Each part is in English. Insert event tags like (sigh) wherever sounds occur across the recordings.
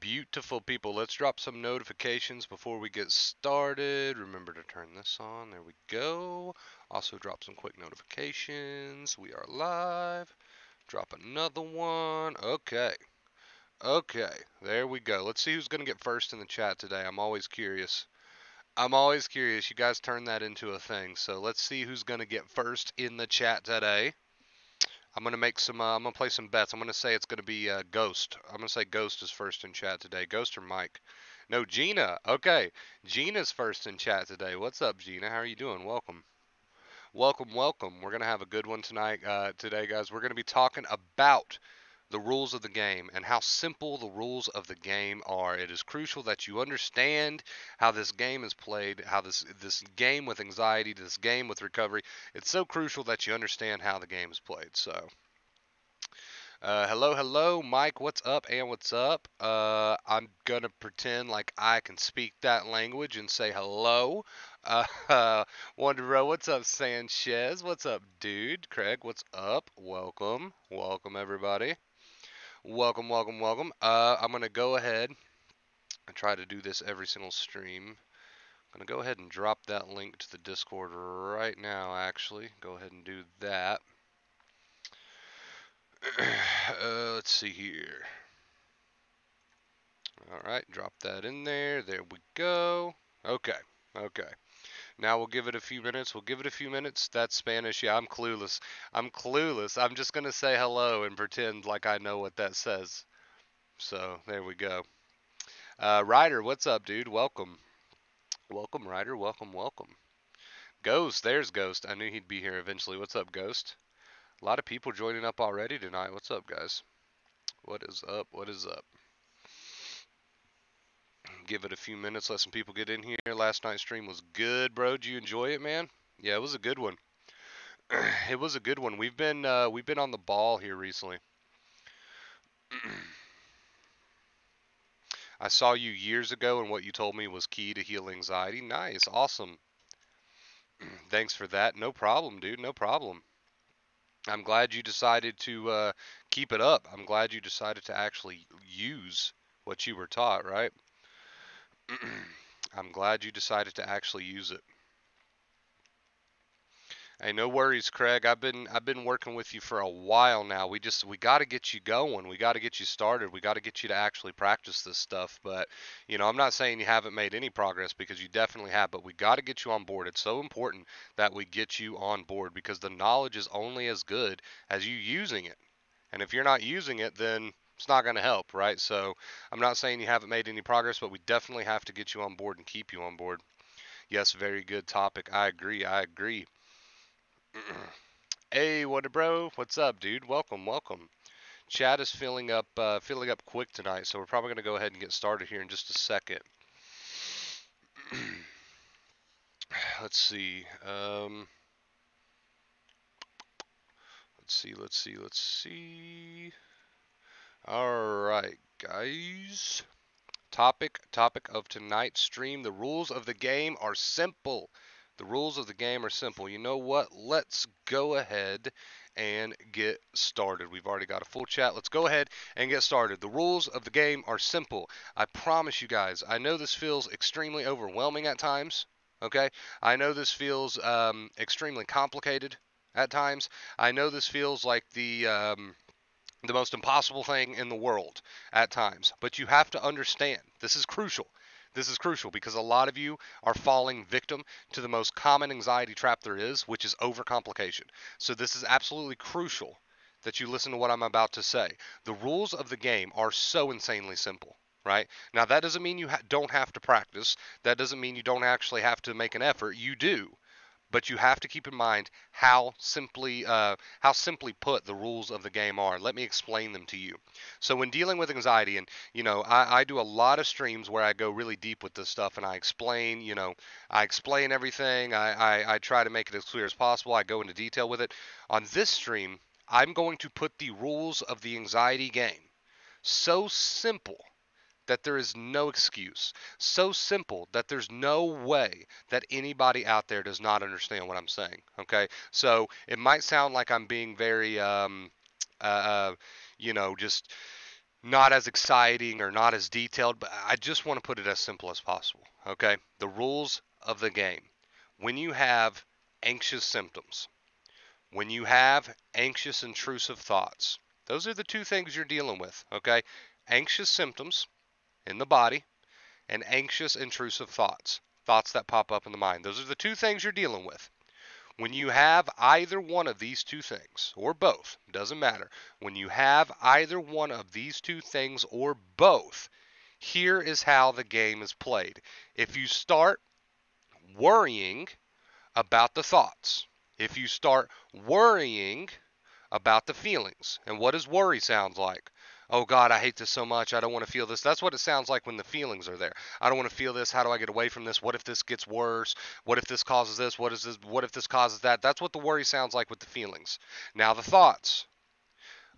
Beautiful people. Let's drop some notifications before we get started. Remember to turn this on. There we go. Also drop some quick notifications. We are live. Drop another one. Okay. Okay. There we go. Let's see who's going to get first in the chat today. I'm always curious. I'm always curious. You guys turn that into a thing. So let's see who's going to get first in the chat today. I'm gonna make some. Uh, I'm gonna play some bets. I'm gonna say it's gonna be uh, Ghost. I'm gonna say Ghost is first in chat today. Ghost or Mike? No, Gina. Okay, Gina's first in chat today. What's up, Gina? How are you doing? Welcome. Welcome, welcome. We're gonna have a good one tonight, uh, today, guys. We're gonna be talking about the rules of the game and how simple the rules of the game are. It is crucial that you understand how this game is played, how this this game with anxiety, this game with recovery. It's so crucial that you understand how the game is played. So. Uh, hello, hello, Mike. What's up and what's up? Uh, I'm gonna pretend like I can speak that language and say hello. Uh, (laughs) Wonder Bro, what's up, Sanchez? What's up, dude? Craig, what's up? Welcome, welcome everybody. Welcome, welcome, welcome. Uh, I'm going to go ahead and try to do this every single stream. I'm going to go ahead and drop that link to the Discord right now, actually. Go ahead and do that. (clears throat) uh, let's see here. All right, drop that in there. There we go. Okay, okay. Now we'll give it a few minutes. We'll give it a few minutes. That's Spanish. Yeah, I'm clueless. I'm clueless. I'm just going to say hello and pretend like I know what that says. So there we go. Uh, Ryder, what's up, dude? Welcome. Welcome, Ryder. Welcome, welcome. Ghost, there's Ghost. I knew he'd be here eventually. What's up, Ghost? A lot of people joining up already tonight. What's up, guys? What is up? What is up? Give it a few minutes, let some people get in here. Last night's stream was good, bro. Did you enjoy it, man? Yeah, it was a good one. (clears throat) it was a good one. We've been uh, we've been on the ball here recently. (clears throat) I saw you years ago, and what you told me was key to heal anxiety. Nice, awesome. (clears throat) Thanks for that. No problem, dude. No problem. I'm glad you decided to uh, keep it up. I'm glad you decided to actually use what you were taught, right? (clears throat) I'm glad you decided to actually use it. Hey, no worries, Craig. I've been I've been working with you for a while now. We just we got to get you going. We got to get you started. We got to get you to actually practice this stuff. But you know, I'm not saying you haven't made any progress because you definitely have. But we got to get you on board. It's so important that we get you on board because the knowledge is only as good as you using it. And if you're not using it, then it's not going to help, right? So I'm not saying you haven't made any progress, but we definitely have to get you on board and keep you on board. Yes, very good topic. I agree. I agree. (clears throat) hey, what a bro? What's up, dude? Welcome, welcome. Chat is filling up, uh, filling up quick tonight, so we're probably going to go ahead and get started here in just a second. (clears throat) let's see. Um, let's see. Let's see. Let's see. Alright, guys. Topic, topic of tonight's stream. The rules of the game are simple. The rules of the game are simple. You know what? Let's go ahead and get started. We've already got a full chat. Let's go ahead and get started. The rules of the game are simple. I promise you guys, I know this feels extremely overwhelming at times. Okay? I know this feels um, extremely complicated at times. I know this feels like the um, the most impossible thing in the world at times. But you have to understand this is crucial. This is crucial because a lot of you are falling victim to the most common anxiety trap there is, which is overcomplication. So, this is absolutely crucial that you listen to what I'm about to say. The rules of the game are so insanely simple right? Now that doesn't mean you ha- don't have to practice. That doesn't mean you don't actually have to make an effort. You do but you have to keep in mind how simply uh, how simply put the rules of the game are. Let me explain them to you. So when dealing with anxiety, and you know, I, I do a lot of streams where I go really deep with this stuff, and I explain, you know, I explain everything. I, I, I try to make it as clear as possible. I go into detail with it. On this stream, I'm going to put the rules of the anxiety game so simple that there is no excuse. So simple that there's no way that anybody out there does not understand what I'm saying. Okay, so it might sound like I'm being very, um, uh, uh you know, just not as exciting or not as detailed, but I just want to put it as simple as possible. Okay? The rules of the game. When you have anxious symptoms, when you have anxious intrusive thoughts, those are the two things you're dealing with. Okay? Anxious symptoms in the body and anxious intrusive thoughts, thoughts that pop up in the mind. Those are the two things you're dealing with. When you have either one of these two things, or both, doesn't matter. When you have either one of these two things or both, here is how the game is played. If you start worrying about the thoughts, if you start worrying about the feelings, and what does worry sound like? Oh God, I hate this so much. I don't want to feel this. That's what it sounds like when the feelings are there. I don't want to feel this. How do I get away from this? What if this gets worse? What if this causes this? What is this? What if this causes that? That's what the worry sounds like with the feelings. Now the thoughts.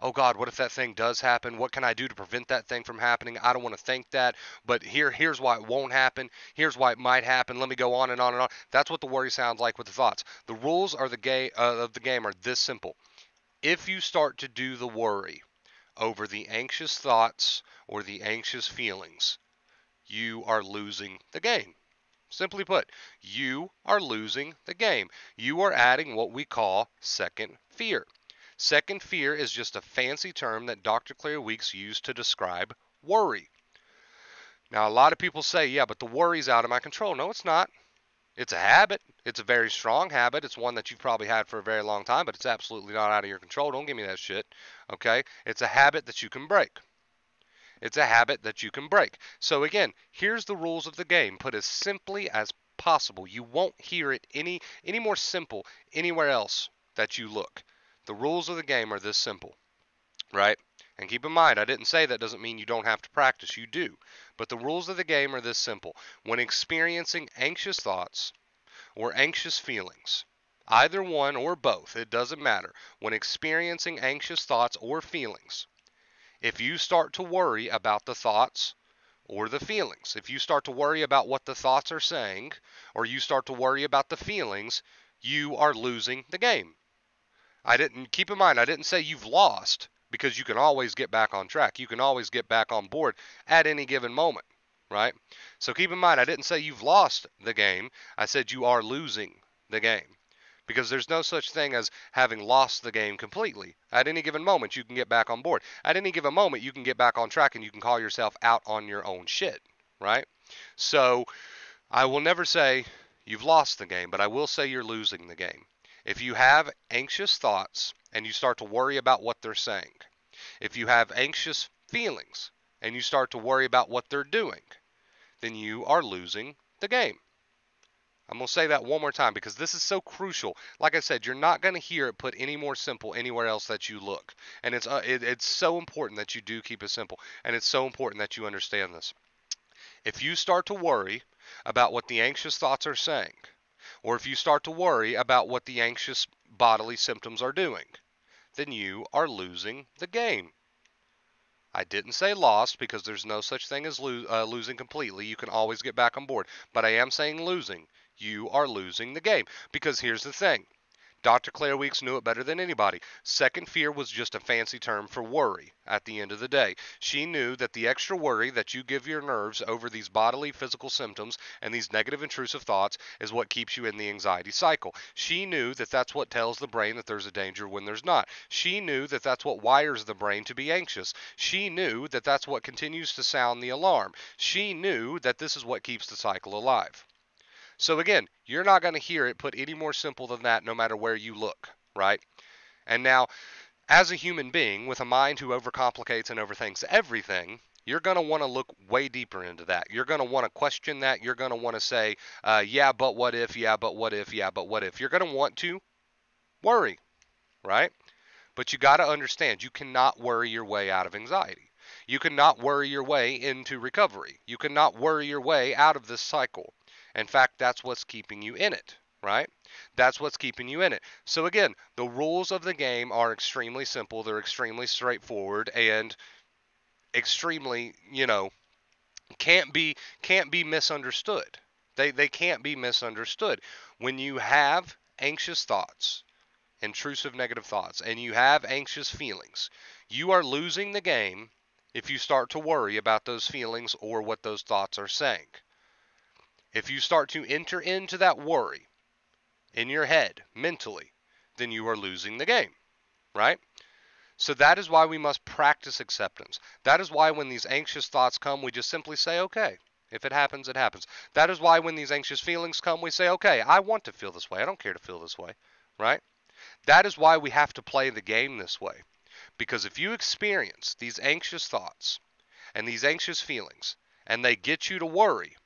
Oh God, what if that thing does happen? What can I do to prevent that thing from happening? I don't want to think that, but here here's why it won't happen. Here's why it might happen. Let me go on and on and on. That's what the worry sounds like with the thoughts. The rules are the game uh, of the game are this simple. If you start to do the worry, over the anxious thoughts or the anxious feelings, you are losing the game. Simply put, you are losing the game. You are adding what we call second fear. Second fear is just a fancy term that Dr. Claire Weekes used to describe worry. Now, a lot of people say, yeah, but the worry's out of my control. No, it's not. It's a habit. It's a very strong habit. It's one that you've probably had for a very long time, but it's absolutely not out of your control. Don't give me that shit. Okay? It's a habit that you can break. It's a habit that you can break. So again, here's the rules of the game put as simply as possible. You won't hear it any any more simple anywhere else that you look. The rules of the game are this simple. Right? And keep in mind, I didn't say that doesn't mean you don't have to practice. You do. But the rules of the game are this simple. When experiencing anxious thoughts or anxious feelings, either one or both, it doesn't matter. When experiencing anxious thoughts or feelings, if you start to worry about the thoughts or the feelings, if you start to worry about what the thoughts are saying, or you start to worry about the feelings, you are losing the game. I didn't keep in mind, I didn't say you've lost because you can always get back on track. You can always get back on board at any given moment, right? So keep in mind, I didn't say you've lost the game. I said you are losing the game because there's no such thing as having lost the game completely. At any given moment, you can get back on board. At any given moment, you can get back on track and you can call yourself out on your own shit, right? So I will never say you've lost the game, but I will say you're losing the game. If you have anxious thoughts and you start to worry about what they're saying, if you have anxious feelings and you start to worry about what they're doing, then you are losing the game. I'm going to say that one more time because this is so crucial. Like I said, you're not going to hear it put any more simple anywhere else that you look. And it's uh, it, it's so important that you do keep it simple. And it's so important that you understand this. If you start to worry about what the anxious thoughts are saying, or if you start to worry about what the anxious bodily symptoms are doing, then you are losing the game. I didn't say lost because there's no such thing as lo- uh, losing completely. You can always get back on board. But I am saying losing. You are losing the game. Because here's the thing Dr. Claire Weekes knew it better than anybody. Second fear was just a fancy term for worry at the end of the day. She knew that the extra worry that you give your nerves over these bodily physical symptoms and these negative intrusive thoughts is what keeps you in the anxiety cycle. She knew that that's what tells the brain that there's a danger when there's not. She knew that that's what wires the brain to be anxious. She knew that that's what continues to sound the alarm. She knew that this is what keeps the cycle alive. So again, you're not going to hear it put any more simple than that no matter where you look, right? And now, as a human being with a mind who overcomplicates and overthinks everything, you're going to want to look way deeper into that. You're going to want to question that. You're going to want to say, uh, yeah, but what if? Yeah, but what if? Yeah, but what if? You're going to want to worry, right? But you got to understand, you cannot worry your way out of anxiety. You cannot worry your way into recovery. You cannot worry your way out of this cycle. In fact, that's what's keeping you in it, right? That's what's keeping you in it. So again, the rules of the game are extremely simple. They're extremely straightforward and extremely, you know, can't be can't be misunderstood. They they can't be misunderstood. When you have anxious thoughts, intrusive negative thoughts, and you have anxious feelings, you are losing the game if you start to worry about those feelings or what those thoughts are saying. If you start to enter into that worry in your head mentally, then you are losing the game, right? So that is why we must practice acceptance. That is why when these anxious thoughts come, we just simply say, okay, if it happens, it happens. That is why when these anxious feelings come, we say, okay, I want to feel this way. I don't care to feel this way, right? That is why we have to play the game this way. Because if you experience these anxious thoughts and these anxious feelings and they get you to worry,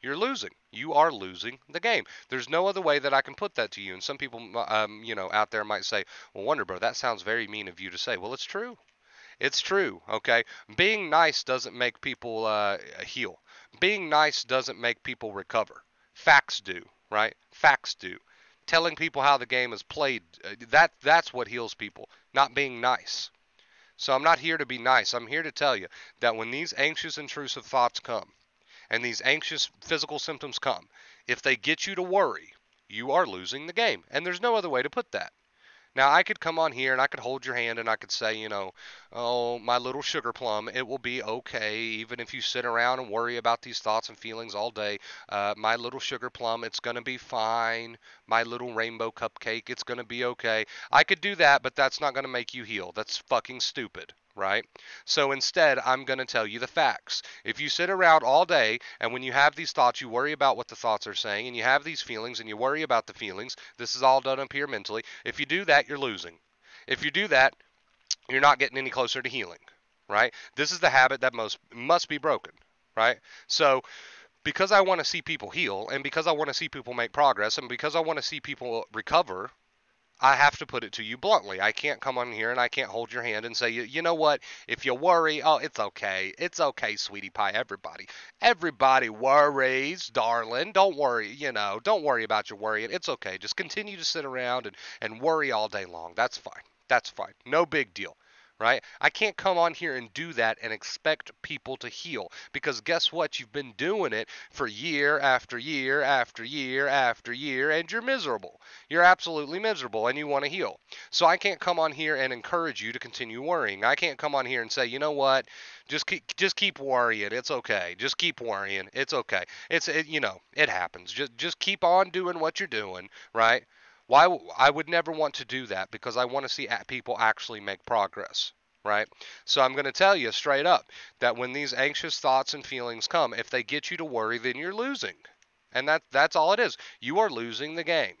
you're losing. You are losing the game. There's no other way that I can put that to you. And some people, um, you know, out there might say, "Well, Wonder Bro, that sounds very mean of you to say." Well, it's true. It's true. Okay, being nice doesn't make people uh, heal. Being nice doesn't make people recover. Facts do, right? Facts do. Telling people how the game is played, uh, that that's what heals people, not being nice. So I'm not here to be nice. I'm here to tell you that when these anxious intrusive thoughts come, and these anxious physical symptoms come, if they get you to worry, you are losing the game. And there's no other way to put that. Now, I could come on here and I could hold your hand and I could say, you know, oh, my little sugar plum, it will be okay, even if you sit around and worry about these thoughts and feelings all day. Uh, my little sugar plum, it's going to be fine. My little rainbow cupcake, it's going to be okay. I could do that, but that's not going to make you heal. That's fucking stupid right? So instead, I'm going to tell you the facts. If you sit around all day and when you have these thoughts, you worry about what the thoughts are saying, and you have these feelings and you worry about the feelings, this is all done up here mentally. If you do that, you're losing. If you do that, you're not getting any closer to healing, right? This is the habit that most must be broken, right? So because I want to see people heal and because I want to see people make progress and because I want to see people recover, I have to put it to you bluntly. I can't come on here and I can't hold your hand and say, you, know what? If you worry, oh, it's okay. It's okay, sweetie pie. Everybody, everybody worries, darling. Don't worry. You know, don't worry about your worrying. It's okay. Just continue to sit around and, and worry all day long. That's fine. That's fine. No big deal right? I can't come on here and do that and expect people to heal because guess what? You've been doing it for year after year after year after year and you're miserable. You're absolutely miserable and you want to heal. So I can't come on here and encourage you to continue worrying. I can't come on here and say, "You know what? Just keep just keep worrying. It's okay. Just keep worrying. It's okay. It's it, you know, it happens. Just just keep on doing what you're doing, right? Why I would never want to do that because I want to see people actually make progress right? So I'm going to tell you straight up that when these anxious thoughts and feelings come, if they get you to worry, then you're losing. And that that's all it is. You are losing the game.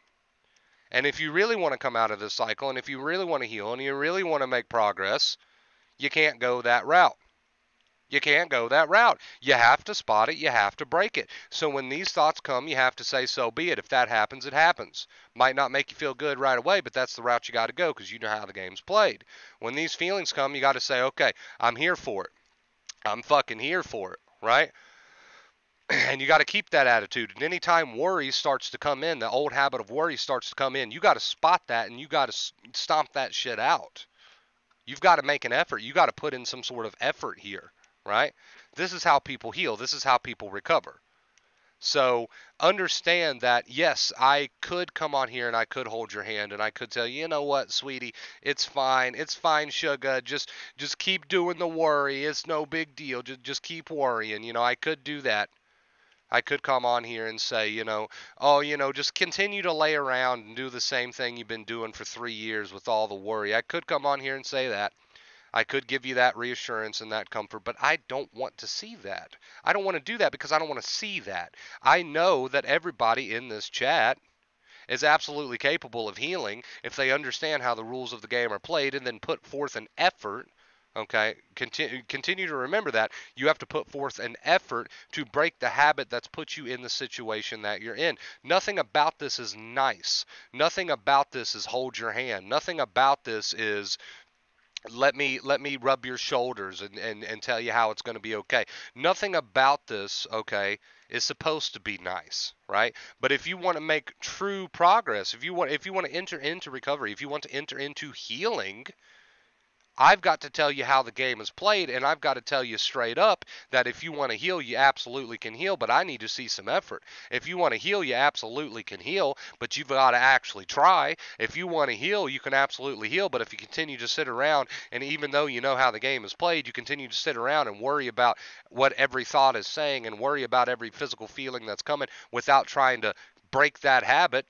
And if you really want to come out of this cycle and if you really want to heal and you really want to make progress, you can't go that route. You can't go that route. You have to spot it. You have to break it. So when these thoughts come, you have to say, so be it. If that happens, it happens. Might not make you feel good right away, but that's the route you got to go because you know how the game's played. When these feelings come, you got to say, okay, I'm here for it. I'm fucking here for it, right? (clears throat) And you got to keep that attitude. And anytime worry starts to come in, the old habit of worry starts to come in, you got to spot that and you got to stomp that shit out. You've got to make an effort. You got to put in some sort of effort here right? This is how people heal. This is how people recover. So understand that yes, I could come on here and I could hold your hand and I could tell you, you know what, sweetie, it's fine, it's fine, sugar. Just just keep doing the worry. It's no big deal. Just just keep worrying. You know, I could do that. I could come on here and say, you know, oh, you know, just continue to lay around and do the same thing you've been doing for three years with all the worry. I could come on here and say that. I could give you that reassurance and that comfort, but I don't want to see that. I don't want to do that because I don't want to see that. I know that everybody in this chat is absolutely capable of healing if they understand how the rules of the game are played and then put forth an effort. Okay, continue, continue to remember that. You have to put forth an effort to break the habit that's put you in the situation that you're in. Nothing about this is nice. Nothing about this is hold your hand. Nothing about this is let me let me rub your shoulders and, and, and tell you how it's going to be okay. Nothing about this, okay, is supposed to be nice, right? But if you want to make true progress, if you want if you want to enter into recovery, if you want to enter into healing, I've got to tell you how the game is played, and I've got to tell you straight up that if you want to heal, you absolutely can heal, but I need to see some effort. If you want to heal, you absolutely can heal, but you've got to actually try. If you want to heal, you can absolutely heal, but if you continue to sit around, and even though you know how the game is played, you continue to sit around and worry about what every thought is saying and worry about every physical feeling that's coming without trying to break that habit,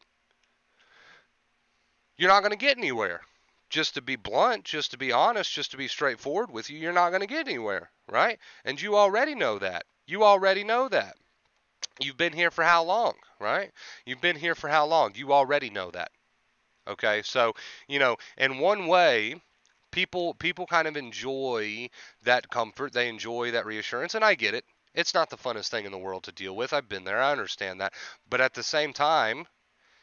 you're not going to get anywhere just to be blunt, just to be honest, just to be straightforward with you, you're not going to get anywhere, right? And you already know that. You already know that. You've been here for how long, right? You've been here for how long? You already know that. Okay? So, you know, in one way, people people kind of enjoy that comfort, they enjoy that reassurance, and I get it. It's not the funnest thing in the world to deal with. I've been there. I understand that. But at the same time,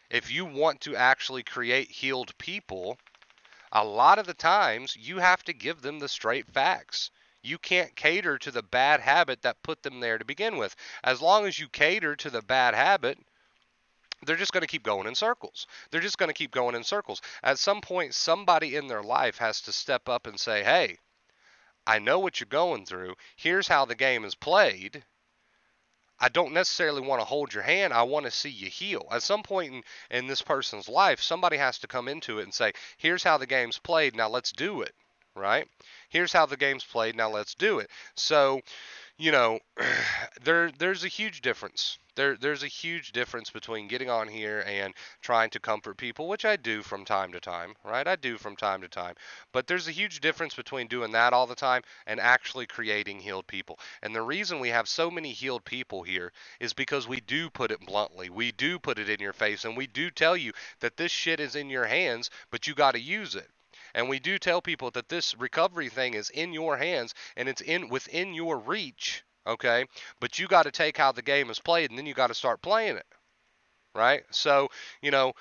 if you want to actually create healed people, a lot of the times you have to give them the straight facts. You can't cater to the bad habit that put them there to begin with. As long as you cater to the bad habit, they're just going to keep going in circles. They're just going to keep going in circles. At some point, somebody in their life has to step up and say, hey, I know what you're going through. Here's how the game is played. I don't necessarily want to hold your hand. I want to see you heal. At some point in, in this person's life, somebody has to come into it and say, here's how the game's played. Now let's do it. Right? Here's how the game's played. Now let's do it. So, you know, (clears throat) there there's a huge difference there there's a huge difference between getting on here and trying to comfort people, which I do from time to time, right? I do from time to time. But there's a huge difference between doing that all the time and actually creating healed people. And the reason we have so many healed people here is because we do put it bluntly. We do put it in your face and we do tell you that this shit is in your hands, but you got to use it. And we do tell people that this recovery thing is in your hands and it's in within your reach okay? But you got to take how the game is played and then you got to start playing it, right? So, you know,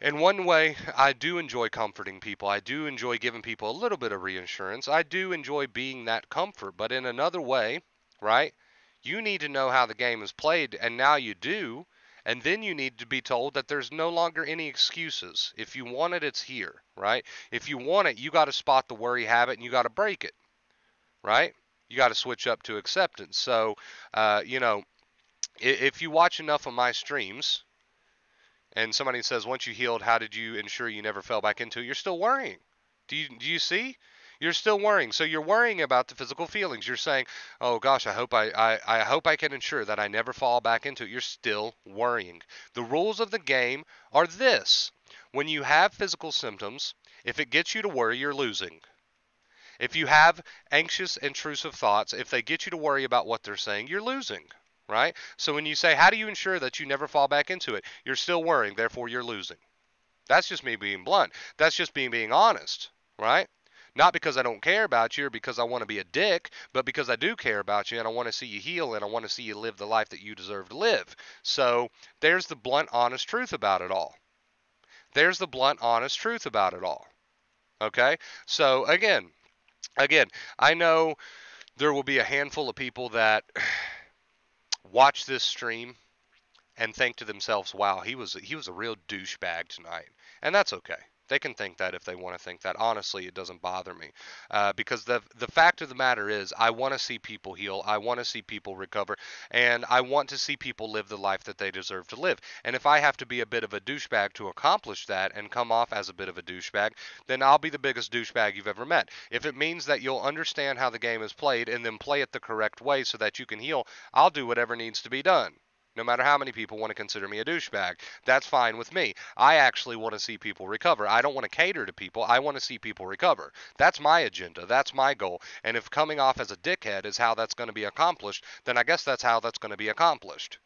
in one way, I do enjoy comforting people. I do enjoy giving people a little bit of reassurance. I do enjoy being that comfort. But in another way, right? You need to know how the game is played, and now you do. And then you need to be told that there's no longer any excuses. If you want it, it's here, right? If you want it, you got to spot the worry habit and you got to break it, right? You got to switch up to acceptance. So, uh, you know, if you watch enough of my streams and somebody says, once you healed, how did you ensure you never fell back into it? You're still worrying. Do you, do you see? You're still worrying. So you're worrying about the physical feelings. You're saying, oh gosh, I hope I, I, I hope I can ensure that I never fall back into it. You're still worrying. The rules of the game are this. When you have physical symptoms, if it gets you to worry, you're losing. If you have anxious, intrusive thoughts, if they get you to worry about what they're saying, you're losing, right? So when you say, how do you ensure that you never fall back into it? You're still worrying, therefore you're losing. That's just me being blunt. That's just being being honest, right? Not because I don't care about you or because I want to be a dick, but because I do care about you and I want to see you heal and I want to see you live the life that you deserve to live. So there's the blunt, honest truth about it all. There's the blunt, honest truth about it all. Okay? So again, again, I know there will be a handful of people that (sighs) watch this stream and think to themselves, "Wow, he was he was a real douchebag tonight," and that's okay. They can think that if they want to think that. Honestly, it doesn't bother me uh, because the the fact of the matter is, I want to see people heal. I want to see people recover, and I want to see people live the life that they deserve to live. And if I have to be a bit of a douchebag to accomplish that and come off as a bit of a douchebag, then I'll be the biggest douchebag you've ever met. If it means that you'll understand how the game is played and then play it the correct way so that you can heal, I'll do whatever needs to be done no matter how many people want to consider me a douchebag. That's fine with me. I actually want to see people recover. I don't want to cater to people. I want to see people recover. That's my agenda. That's my goal. And if coming off as a dickhead is how that's going to be accomplished, then I guess that's how that's going to be accomplished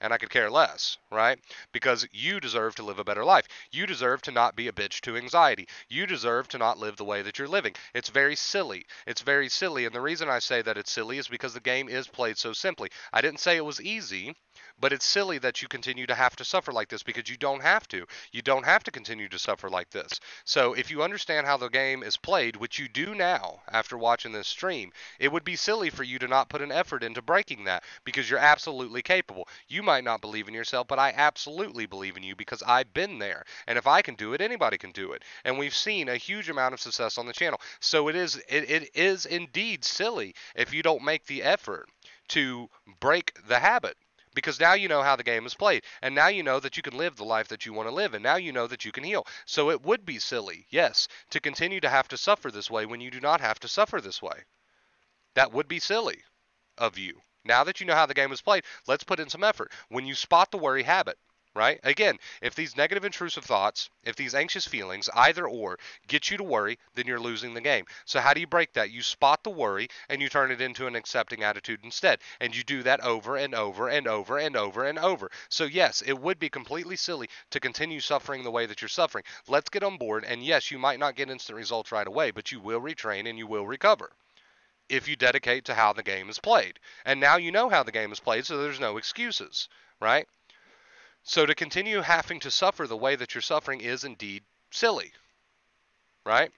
and I could care less, right? Because you deserve to live a better life. You deserve to not be a bitch to anxiety. You deserve to not live the way that you're living. It's very silly. It's very silly. And the reason I say that it's silly is because the game is played so simply. I didn't say it was easy. But it's silly that you continue to have to suffer like this because you don't have to. You don't have to continue to suffer like this. So if you understand how the game is played, which you do now after watching this stream, it would be silly for you to not put an effort into breaking that because you're absolutely capable. You might not believe in yourself, but I absolutely believe in you because I've been there. And if I can do it, anybody can do it. And we've seen a huge amount of success on the channel. So it is it, it is indeed silly if you don't make the effort to break the habit because now you know how the game is played and now you know that you can live the life that you want to live and now you know that you can heal. So it would be silly yes to continue to have to suffer this way when you do not have to suffer this way. That would be silly of you. Now that you know how the game is played let's put in some effort. When you spot the worry habit right? Again, if these negative intrusive thoughts, if these anxious feelings, either or, get you to worry, then you're losing the game. So how do you break that? You spot the worry and you turn it into an accepting attitude instead. And you do that over and over and over and over and over. So yes, it would be completely silly to continue suffering the way that you're suffering. Let's get on board and yes, you might not get instant results right away, but you will retrain and you will recover if you dedicate to how the game is played. And now you know how the game is played, so there's no excuses, right? So to continue having to suffer the way that you're suffering is indeed silly. Right?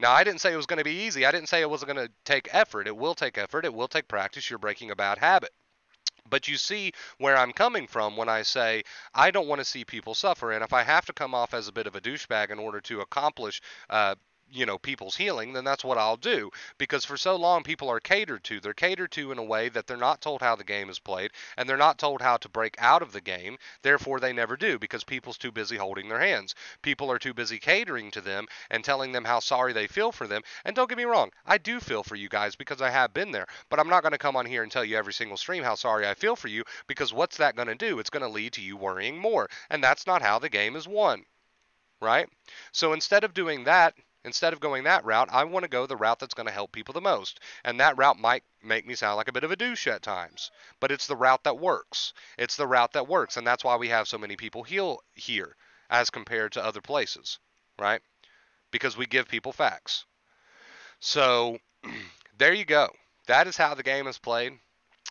Now, I didn't say it was going to be easy. I didn't say it wasn't going to take effort. It will take effort. It will take practice. You're breaking a bad habit. But you see where I'm coming from when I say I don't want to see people suffer. And if I have to come off as a bit of a douchebag in order to accomplish uh, you know people's healing then that's what I'll do. Because for so long people are catered to. They're catered to in a way that they're not told how the game is played and they're not told how to break out of the game. Therefore they never do because people's too busy holding their hands. People are too busy catering to them and telling them how sorry they feel for them. And don't get me wrong I do feel for you guys because I have been there. But I'm not going to come on here and tell you every single stream how sorry I feel for you because what's that going to do? It's going to lead to you worrying more. And that's not how the game is won right? So instead of doing that Instead of going that route, I want to go the route that's going to help people the most. And that route might make me sound like a bit of a douche at times, but it's the route that works. It's the route that works. And that's why we have so many people heal here as compared to other places, right? Because we give people facts. So (clears throat) there you go. That is how the game is played.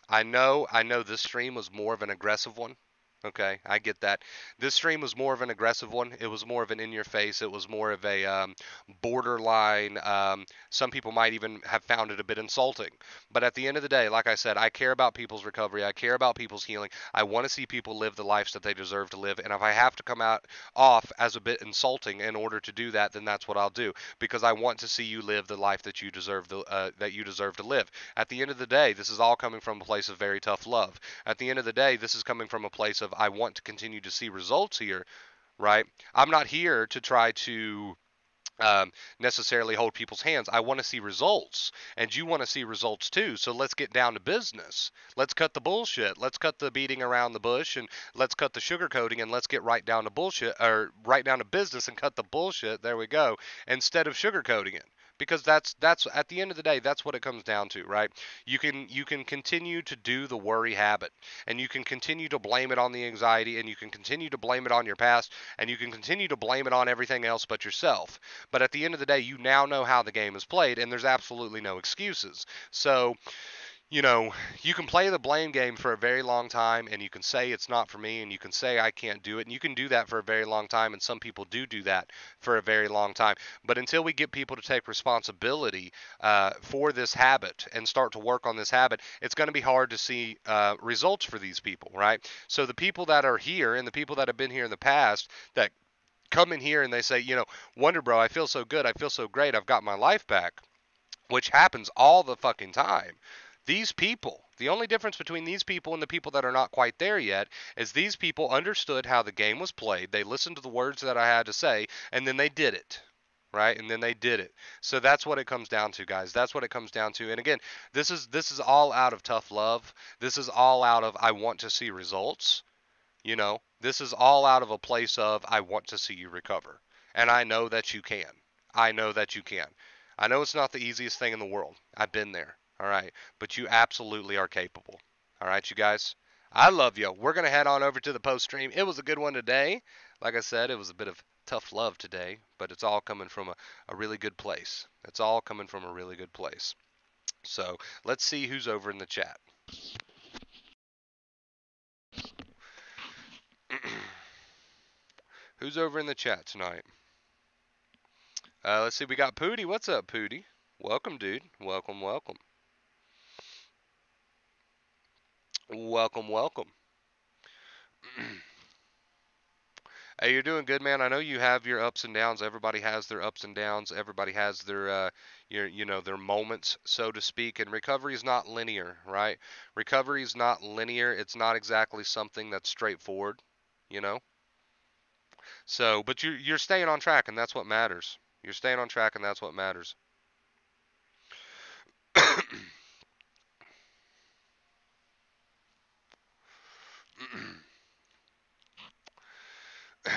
I know I know this stream was more of an aggressive one. Okay, I get that. This stream was more of an aggressive one. It was more of an in your face. It was more of a um, borderline. Um, some people might even have found it a bit insulting. But at the end of the day, like I said, I care about people's recovery. I care about people's healing. I want to see people live the lives that they deserve to live. And if I have to come out off as a bit insulting in order to do that, then that's what I'll do because I want to see you live the life that you deserve the, uh, that you deserve to live. At the end of the day, this is all coming from a place of very tough love. At the end of the day, this is coming from a place of of I want to continue to see results here, right? I'm not here to try to um, necessarily hold people's hands. I want to see results, and you want to see results too. So let's get down to business. Let's cut the bullshit. Let's cut the beating around the bush, and let's cut the sugarcoating, and let's get right down to bullshit, or right down to business, and cut the bullshit. There we go. Instead of sugarcoating it because that's that's at the end of the day that's what it comes down to right? You can you can continue to do the worry habit and you can continue to blame it on the anxiety and you can continue to blame it on your past and you can continue to blame it on everything else but yourself. But at the end of the day you now know how the game is played and there's absolutely no excuses. So you know, you can play the blame game for a very long time and you can say it's not for me and you can say I can't do it and you can do that for a very long time and some people do do that for a very long time. But until we get people to take responsibility uh, for this habit and start to work on this habit, it's going to be hard to see uh, results for these people, right? So the people that are here and the people that have been here in the past that come in here and they say, you know, Wonder Bro, I feel so good, I feel so great, I've got my life back, which happens all the fucking time these people, the only difference between these people and the people that are not quite there yet is these people understood how the game was played. They listened to the words that I had to say, and then they did it right? And then they did it. So that's what it comes down to guys. That's what it comes down to. And again this is this is all out of tough love. This is all out of i want to see results. You know this is all out of a place of i want to see you recover. And i know that you can. I know that you can. I know it's not the easiest thing in the world. I've been there all right. But you absolutely are capable. All right, you guys. I love you. We're going to head on over to the post stream. It was a good one today. Like I said, it was a bit of tough love today, but it's all coming from a, a really good place. It's all coming from a really good place. So let's see who's over in the chat. (clears throat) who's over in the chat tonight? Uh, let's see. We got Pooty. What's up, Pooty? Welcome, dude. Welcome, welcome. Welcome, welcome. (clears throat) Hey, you're doing good, man. I know you have your ups and downs. Everybody has their ups and downs. Everybody has their, uh, your, you know, their moments, so to speak. And recovery is not linear, right? Recovery is not linear. It's not exactly something that's straightforward, you know. So, but you're you're staying on track, and that's what matters. You're staying on track, and that's what matters. (clears throat)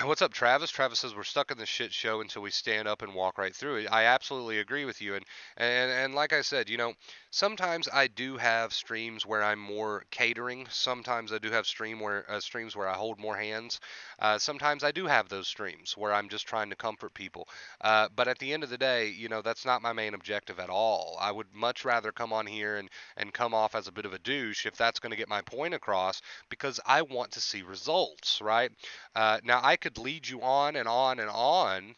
What's up, Travis? Travis says we're stuck in this shit show until we stand up and walk right through it. I absolutely agree with you, and and and like I said, you know, sometimes I do have streams where I'm more catering. Sometimes I do have stream where uh, streams where I hold more hands. Uh, sometimes I do have those streams where I'm just trying to comfort people. Uh, but at the end of the day, you know, that's not my main objective at all. I would much rather come on here and and come off as a bit of a douche if that's going to get my point across because I want to see results, right? Uh, now I could lead you on and on and on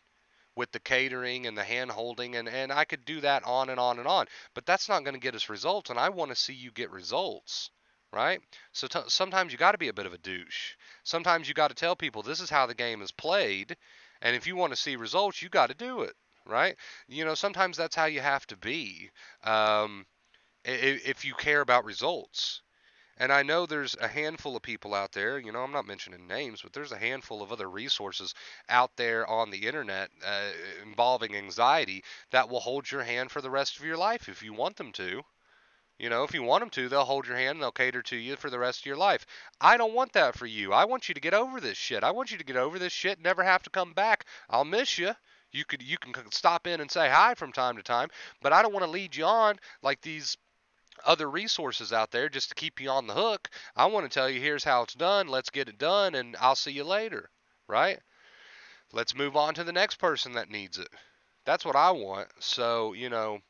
with the catering and the hand holding and, and I could do that on and on and on. But that's not going to get us results and I want to see you get results, right? So t- sometimes you got to be a bit of a douche. Sometimes you got to tell people this is how the game is played and if you want to see results, you got to do it, right? You know, sometimes that's how you have to be. Um, if you care about results. And I know there's a handful of people out there, you know, I'm not mentioning names, but there's a handful of other resources out there on the internet uh, involving anxiety that will hold your hand for the rest of your life if you want them to. You know, if you want them to, they'll hold your hand and they'll cater to you for the rest of your life. I don't want that for you. I want you to get over this shit. I want you to get over this shit and never have to come back. I'll miss you. You could you can stop in and say hi from time to time, but I don't want to lead you on like these other resources out there just to keep you on the hook. I want to tell you here's how it's done. Let's get it done and I'll see you later, right? Let's move on to the next person that needs it. That's what I want. So, you know,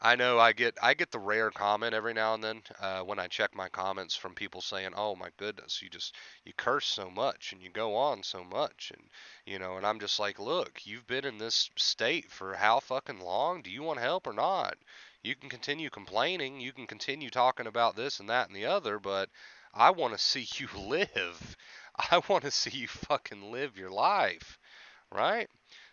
I know I get I get the rare comment every now and then uh, when I check my comments from people saying, "Oh my goodness, you just you curse so much and you go on so much," and you know, and I'm just like, "Look, you've been in this state for how fucking long? Do you want help or not?" You can continue complaining, you can continue talking about this and that and the other, but I want to see (laughs) you live. I want to see you fucking live your life, right?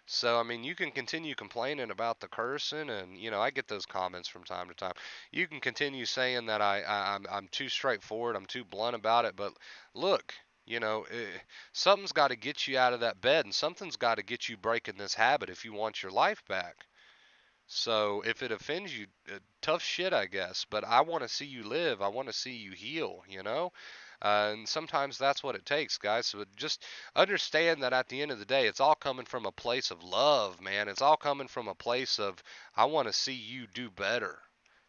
So I mean, you can continue complaining about the cursing, and you know, I get those comments from time to time. You can continue saying that I, I I'm I'm too straightforward, I'm too blunt about it, but look, you know, eh, something's got to get you out of that bed, and something's got to get you breaking this habit if you want your life back. So if it offends you, uh, tough shit, I guess. But I want to see you live. I want to see you heal. You know. Uh, and sometimes that's what it takes, guys. So just understand that at the end of the day, it's all coming from a place of love, man. It's all coming from a place of, I want to see you do better.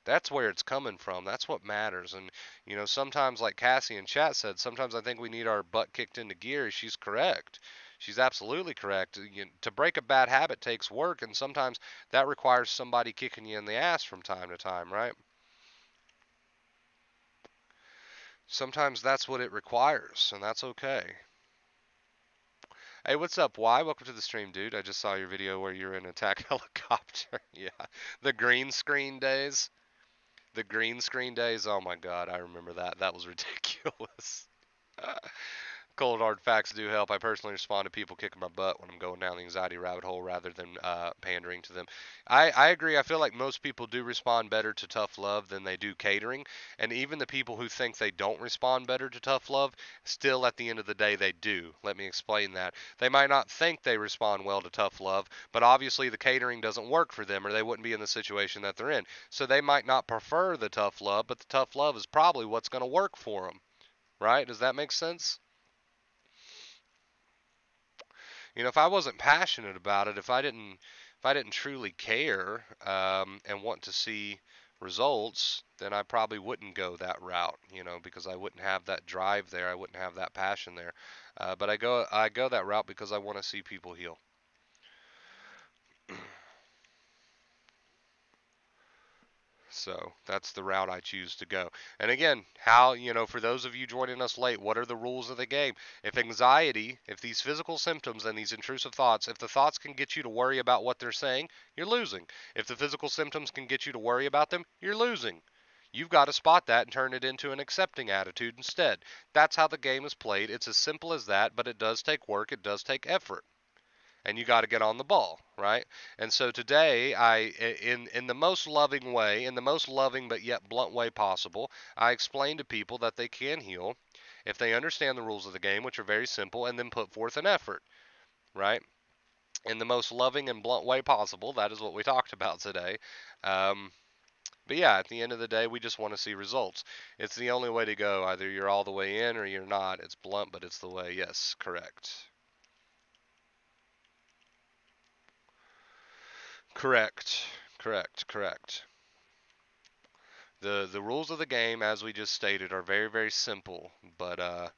That's where it's coming from. That's what matters. And, you know, sometimes, like Cassie in chat said, sometimes I think we need our butt kicked into gear. She's correct. She's absolutely correct. Uh, you, to break a bad habit takes work, and sometimes that requires somebody kicking you in the ass from time to time, right? Sometimes that's what it requires, and that's okay. Hey, what's up? Why? Welcome to the stream, dude. I just saw your video where you're in attack (laughs) helicopter. (laughs) yeah, the green screen days. The green screen days. Oh my god, I remember that. That was ridiculous. (laughs) cold hard facts do help. I personally respond to people kicking my butt when I'm going down the anxiety rabbit hole rather than uh, pandering to them. I, I agree. I feel like most people do respond better to tough love than they do catering. And even the people who think they don't respond better to tough love, still at the end of the day, they do. Let me explain that. They might not think they respond well to tough love, but obviously the catering doesn't work for them or they wouldn't be in the situation that they're in. So they might not prefer the tough love, but the tough love is probably what's going to work for them. Right? Does that make sense? You know, if I wasn't passionate about it, if I didn't, if I didn't truly care um, and want to see results, then I probably wouldn't go that route, you know, because I wouldn't have that drive there, I wouldn't have that passion there. Uh, but I go, I go that route because I want to see people heal. (clears throat) So that's the route I choose to go. And again, how, you know, for those of you joining us late, what are the rules of the game? If anxiety, if these physical symptoms and these intrusive thoughts, if the thoughts can get you to worry about what they're saying, you're losing. If the physical symptoms can get you to worry about them, you're losing. You've got to spot that and turn it into an accepting attitude instead. That's how the game is played. It's as simple as that, but it does take work, it does take effort. And you got to get on the ball, right? And so today, I, in in the most loving way, in the most loving but yet blunt way possible, I explain to people that they can heal if they understand the rules of the game, which are very simple, and then put forth an effort, right? In the most loving and blunt way possible. That is what we talked about today. Um, but yeah, at the end of the day, we just want to see results. It's the only way to go. Either you're all the way in or you're not. It's blunt, but it's the way. Yes, correct. Correct. Correct. Correct. The the rules of the game, as we just stated, are very very simple, but uh,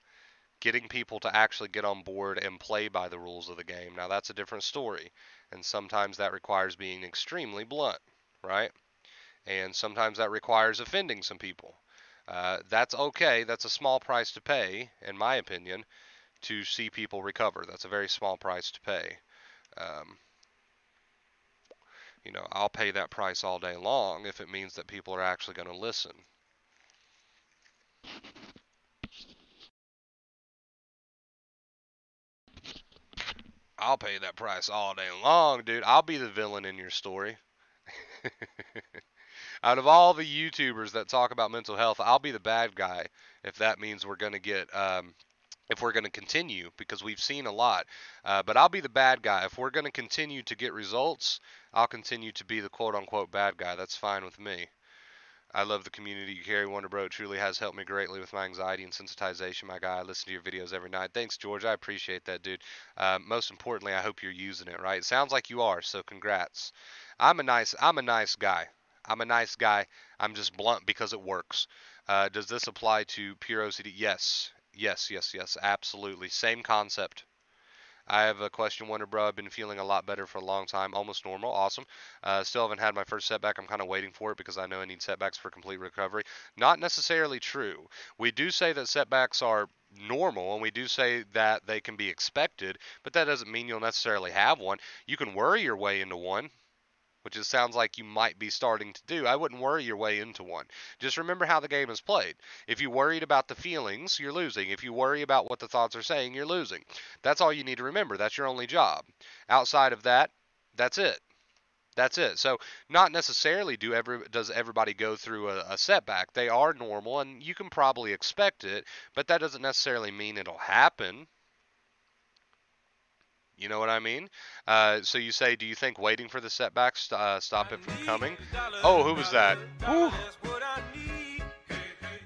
getting people to actually get on board and play by the rules of the game. Now that's a different story, and sometimes that requires being extremely blunt, right? and sometimes that requires offending some people. Uh, that's okay. That's a small price to pay, in my opinion, to see people recover. That's a very small price to pay. Um, you know, I'll pay that price all day long if it means that people are actually going to listen. I'll pay that price all day long, dude. I'll be the villain in your story. (laughs) out of all the YouTubers that talk about mental health, I'll be the bad guy if that means we're going to get um, if we're going to continue because we've seen a lot. Uh, but I'll be the bad guy if we're going to continue to get results. I'll continue to be the quote unquote bad guy. That's fine with me. I love the community you carry. Truly has helped me greatly with my anxiety and sensitization, my guy. I listen to your videos every night. Thanks, George. I appreciate that, dude. Uh, most importantly, I hope you're using it right. It sounds like you are, so congrats. I'm a nice, I'm a nice guy. I'm a nice guy. I'm just blunt because it works. Uh, does this apply to pure OCD? Yes. Yes, yes, yes. Absolutely. Same concept. I have a question, Wonder Bro. I've been feeling a lot better for a long time, almost normal. Awesome. Uh, still haven't had my first setback. I'm kind of waiting for it because I know I need setbacks for complete recovery. Not necessarily true. We do say that setbacks are normal and we do say that they can be expected, but that doesn't mean you'll necessarily have one. You can worry your way into one which it sounds like you might be starting to do, I wouldn't worry your way into one. Just remember how the game is played. If you worried about the feelings, you're losing. If you worry about what the thoughts are saying, you're losing. That's all you need to remember. That's your only job. Outside of that, that's it. That's it. So not necessarily do every does everybody go through a, a, setback. They are normal, and you can probably expect it, but that doesn't necessarily mean it'll happen. You know what I mean? Uh, so you say, do you think waiting for the setbacks uh, stop it from coming? Oh, who was that? Woo!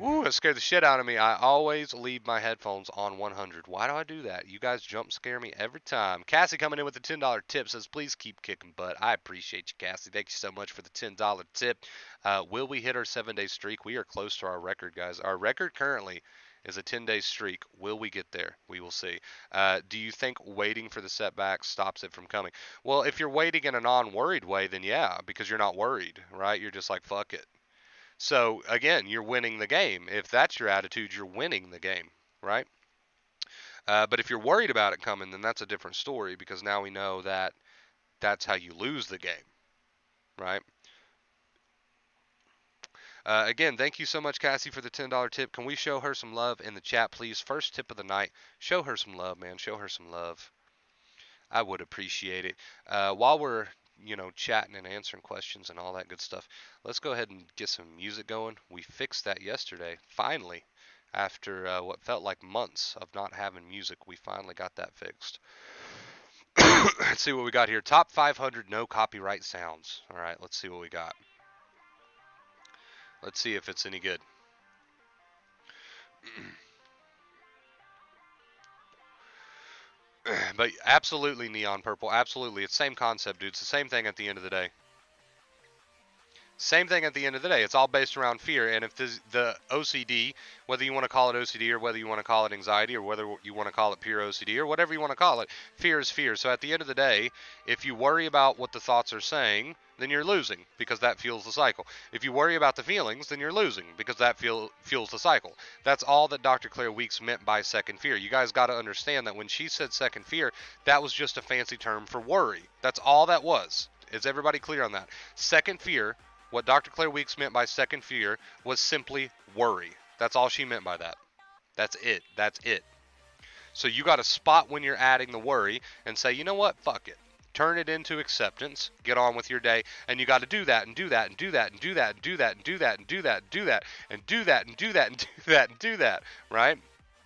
Woo, it scared the shit out of me. I always leave my headphones on 100. Why do I do that? You guys jump scare me every time. Cassie coming in with a $10 tip says, please keep kicking butt. I appreciate you, Cassie. Thank you so much for the $10 tip. Uh, will we hit our seven day streak? We are close to our record, guys. Our record currently is a 10 day streak. Will we get there? We will see. Uh, do you think waiting for the setback stops it from coming? Well, if you're waiting in a non worried way, then yeah, because you're not worried, right? You're just like, fuck it. So again, you're winning the game. If that's your attitude, you're winning the game, right? Uh, but if you're worried about it coming, then that's a different story because now we know that that's how you lose the game, right? Uh, again, thank you so much, Cassie, for the $10 tip. Can we show her some love in the chat, please? First tip of the night. Show her some love, man. Show her some love. I would appreciate it. Uh, while we're, you know, chatting and answering questions and all that good stuff, let's go ahead and get some music going. We fixed that yesterday, finally. After uh, what felt like months of not having music, we finally got that fixed. (coughs) let's see what we got here. Top 500 no copyright sounds. All right, let's see what we got. Let's see if it's any good. (clears throat) but absolutely neon purple. Absolutely. It's same concept, dude. It's the same thing at the end of the day. Same thing at the end of the day. It's all based around fear. And if this, the OCD, whether you want to call it OCD or whether you want to call it anxiety or whether you want to call it pure OCD or whatever you want to call it, fear is fear. So at the end of the day, if you worry about what the thoughts are saying, then you're losing because that fuels the cycle. If you worry about the feelings, then you're losing because that fuel, fuels the cycle. That's all that Dr. Claire Weekes meant by second fear. You guys got to understand that when she said second fear, that was just a fancy term for worry. That's all that was. Is everybody clear on that? Second fear what Dr. Claire Weekes meant by second fear was simply worry. That's all she meant by that. That's it. That's it. So you got to spot when you're adding the worry and say, you know what? Fuck it. Turn it into acceptance. Get on with your day. And you got to do that and do that and do that and do that and do that and do that and do that and do that and do that and do that and do that and do that. Right?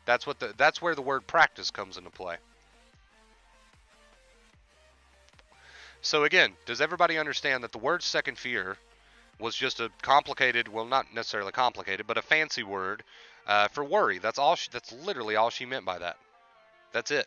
That's what the that's where the word practice comes into play. So again, does everybody understand that the word second fear was just a complicated, well, not necessarily complicated, but a fancy word uh, for worry. That's all. She, that's literally all she meant by that. That's it.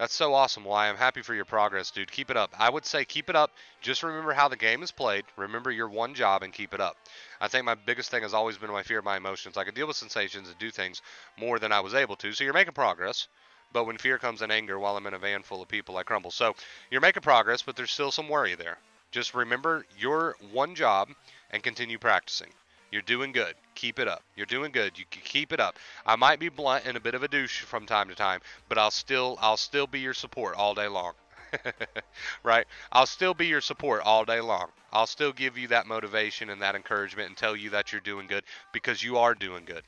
That's so awesome, Why I'm happy for your progress, dude. Keep it up. I would say keep it up. Just remember how the game is played. Remember your one job and keep it up. I think my biggest thing has always been my fear of my emotions. I can deal with sensations and do things more than I was able to. So you're making progress. But when fear comes in anger while I'm in a van full of people, I crumble. So you're making progress, but there's still some worry there. Just remember your one job and continue practicing. You're doing good. Keep it up. You're doing good. You keep it up. I might be blunt and a bit of a douche from time to time, but I'll still I'll still be your support all day long. (laughs) right? I'll still be your support all day long. I'll still give you that motivation and that encouragement and tell you that you're doing good because you are doing good.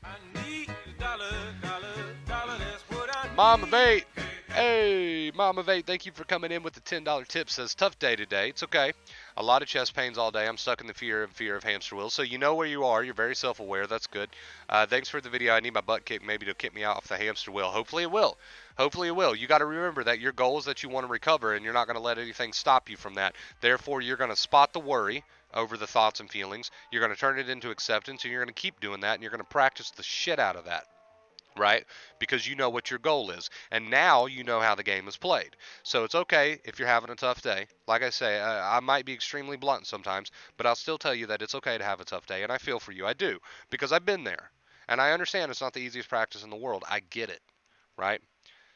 Dollar, Mom of Eight. Hey, Mom of Eight, thank you for coming in with the $10 tip. Says, tough day today. It's okay. A lot of chest pains all day. I'm stuck in the fear and fear of hamster wheels. So you know where you are. You're very self-aware. That's good. Uh, thanks for the video. I need my butt kicked maybe to kick me out off the hamster wheel. Hopefully it will. Hopefully it will. You got to remember that your goal is that you want to recover and you're not going to let anything stop you from that. Therefore, you're going to spot the worry over the thoughts and feelings. You're going to turn it into acceptance and you're going to keep doing that and you're going to practice the shit out of that right? Because you know what your goal is. And now you know how the game is played. So it's okay if you're having a tough day. Like I say, I, I, might be extremely blunt sometimes, but I'll still tell you that it's okay to have a tough day. And I feel for you. I do. Because I've been there. And I understand it's not the easiest practice in the world. I get it, right?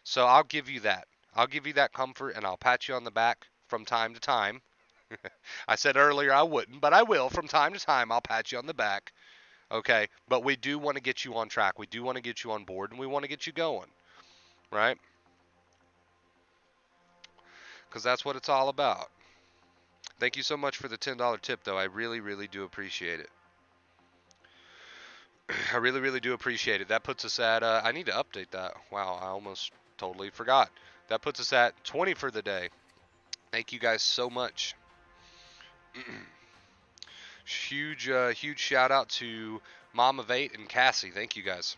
So I'll give you that. I'll give you that comfort and I'll pat you on the back from time to time. (laughs) I said earlier I wouldn't, but I will from time to time. I'll pat you on the back Okay, but we do want to get you on track. We do want to get you on board, and we want to get you going, right? Because that's what it's all about. Thank you so much for the $10 tip, though. I really, really do appreciate it. (clears throat) I really, really do appreciate it. That puts us at, uh, I need to update that. Wow, I almost totally forgot. That puts us at 20 for the day. Thank you guys so much. (clears throat) Huge, uh, huge shout out to Mom of Eight and Cassie. Thank you guys.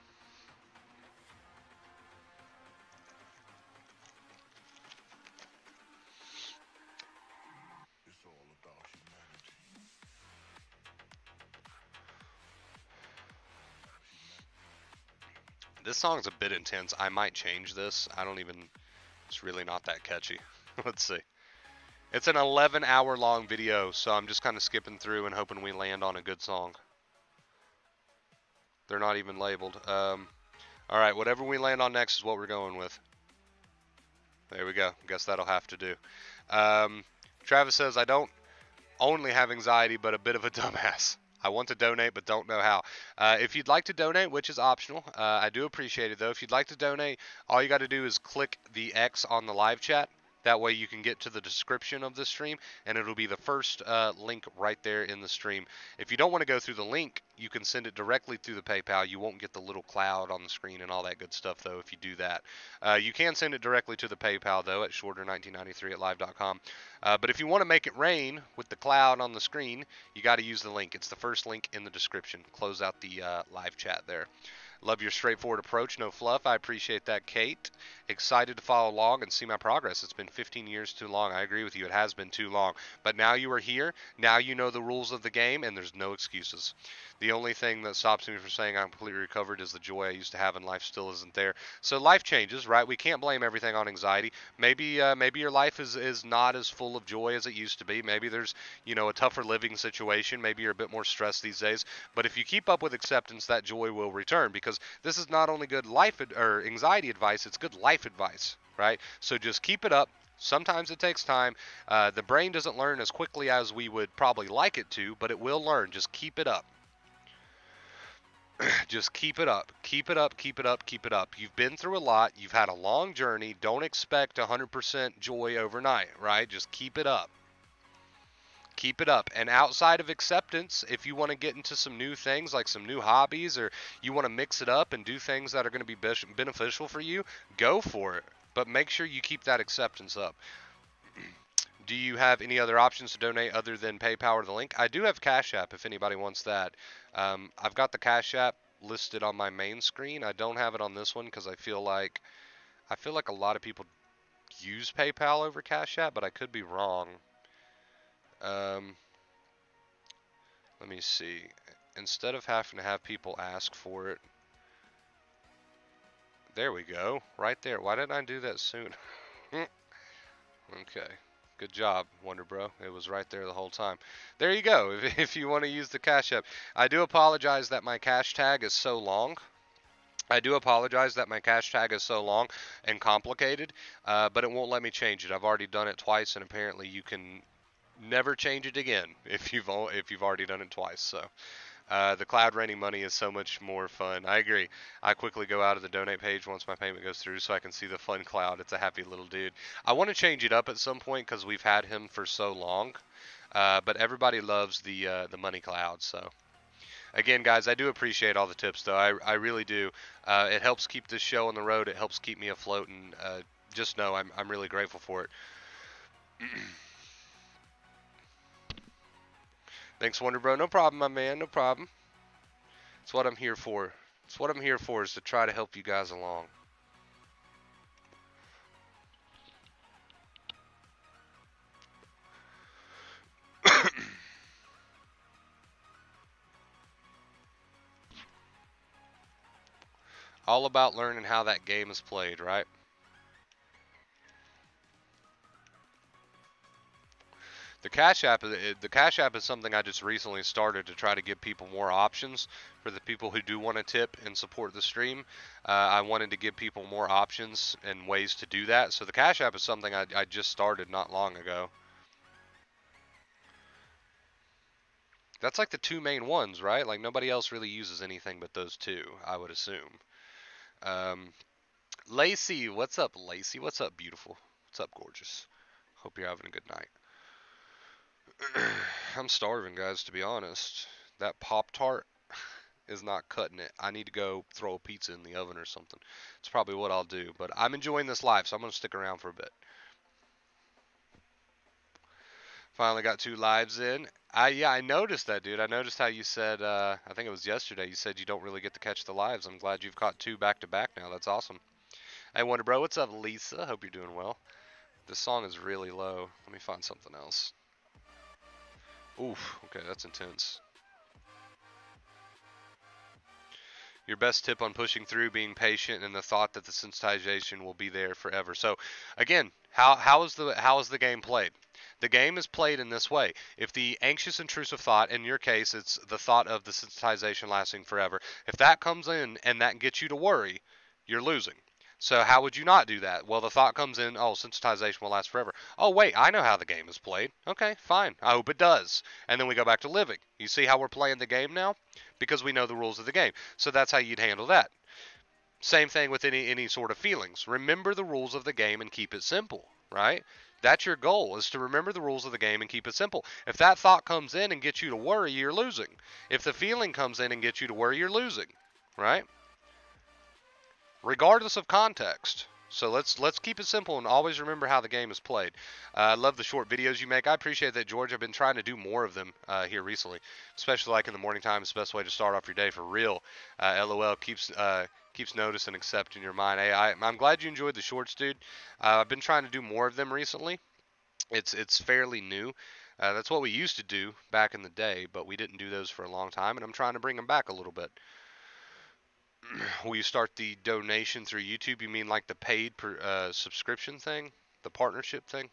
This song's a bit intense. I might change this. I don't even. It's really not that catchy. (laughs) Let's see. It's an 11 hour long video, so I'm just kind of skipping through and hoping we land on a good song. They're not even labeled. Um, Alright, whatever we land on next is what we're going with. There we go. Guess that'll have to do. Um, Travis says, I don't only have anxiety, but a bit of a (laughs) dumbass. I want to donate, but don't know how. Uh, if you'd like to donate, which is optional, uh, I do appreciate it though. If you'd like to donate, all you got to do is click the X on the live chat that way you can get to the description of the stream and it'll be the first uh, link right there in the stream. If you don't want to go through the link, you can send it directly through the PayPal. You won't get the little cloud on the screen and all that good stuff though if you do that. Uh, you can send it directly to the PayPal though at shorter1993 at live.com. Uh, but if you want to make it rain with the cloud on the screen, you got to use the link. It's the first link in the description. Close out the uh, live chat there. Love your straightforward approach, no fluff. I appreciate that, Kate. Excited to follow along and see my progress. It's been 15 years too long. I agree with you. It has been too long. But now you are here. Now you know the rules of the game, and there's no excuses. The only thing that stops me from saying I'm completely recovered is the joy I used to have in life still isn't there. So life changes, right? We can't blame everything on anxiety. Maybe uh, maybe your life is is not as full of joy as it used to be. Maybe there's you know a tougher living situation. Maybe you're a bit more stressed these days. But if you keep up with acceptance, that joy will return because this is not only good life or anxiety advice, it's good life advice, right? So just keep it up. Sometimes it takes time. Uh, the brain doesn't learn as quickly as we would probably like it to, but it will learn. Just keep it up. (clears throat) just keep it up. Keep it up, keep it up, keep it up. You've been through a lot. You've had a long journey. Don't expect 100% joy overnight, right? Just keep it up. Keep it up. And outside of acceptance, if you want to get into some new things, like some new hobbies, or you want to mix it up and do things that are going to be beneficial for you, go for it. But make sure you keep that acceptance up. (clears throat) Do you have any other options to donate other than PayPal or the link? I do have Cash App if anybody wants that. Um, I've got the Cash App listed on my main screen. I don't have it on this one because I feel like I feel like a lot of people use PayPal over Cash App, but I could be wrong. Um, let me see. Instead of having to have people ask for it, there we go, right there. Why didn't I do that sooner? (laughs) okay. Good job, Wonder Bro. It was right there the whole time. There you go. (laughs) If, if you want to use the Cash App. I do apologize that my cash tag is so long. I do apologize that my cash tag is so long and complicated, uh, but it won't let me change it. I've already done it twice, and apparently you can never change it again (laughs) if you've if you've already done it twice. So. Uh, the cloud raining money is so much more fun. I agree. I quickly go out of the donate page once my payment goes through so I can see the fun cloud. It's a happy little dude. I want to change it up at some point because we've had him for so long. Uh, but everybody loves the uh, the money cloud. So again, guys, I do appreciate all the tips though. I, I really do. Uh, it helps keep this show on the road. It helps keep me afloat, and uh, just know I'm I'm really grateful for it. (clears throat) Thanks, Wonder Bro. No problem, my man. No problem. It's what I'm here for. It's what I'm here for is to try to help you guys along. (coughs) All about learning how that game is played, right? The Cash App, the Cash App is something I just recently started to try to give people more options for the people who do want to tip and support the stream. Uh, I wanted to give people more options and ways to do that. So the Cash App is something I, I just started not long ago. That's like the two main ones, right? Like nobody else really uses anything but those two, I would assume. Um, Lacey, what's up, Lacey? What's up, beautiful? What's up, gorgeous? Hope you're having a good night. (sighs) I'm starving, guys, to be honest. That Pop Tart (laughs) is not cutting it. I need to go throw a pizza in the oven or something. It's probably what I'll do. But I'm enjoying this live, so I'm going to stick around for a bit. Finally got two lives in. I yeah, I noticed that, dude. I noticed how you said. Uh, I think it was yesterday. You said you don't really get to catch the lives. I'm glad you've caught two back to back now. That's awesome. Hey, Wonder Bro, what's up, Lisa? Hope you're doing well. This song is really low. Let me find something else. Oof, okay, that's intense. Your best tip on pushing through, being patient, and the thought that the sensitization will be there forever. So, again, how how is the how is the game played? The game is played in this way. If the anxious intrusive thought, in your case, it's the thought of the sensitization lasting forever. If that comes in and that gets you to worry, you're losing. So how would you not do that? Well, the thought comes in, oh, sensitization will last forever. Oh, wait, I know how the game is played. Okay, fine. I hope it does. And then we go back to living. You see how we're playing the game now? Because we know the rules of the game. So that's how you'd handle that. Same thing with any any sort of feelings. Remember the rules of the game and keep it simple, right? That's your goal is to remember the rules of the game and keep it simple. If that thought comes in and gets you to worry, you're losing. If the feeling comes in and gets you to worry, you're losing, right? Regardless of context. So let's let's keep it simple and always remember how the game is played. Uh, I love the short videos you make. I appreciate that, George. I've been trying to do more of them uh, here recently, especially like in the morning time. It's the best way to start off your day for real. Uh, LOL keeps uh, keeps notice and accept in your mind. Hey, I, am glad you enjoyed the shorts, dude. Uh, I've been trying to do more of them recently. It's it's fairly new. Uh, that's what we used to do back in the day, but we didn't do those for a long time, and I'm trying to bring them back a little bit. Will you start the donation through YouTube? You mean like the paid per, uh, subscription thing, the partnership thing?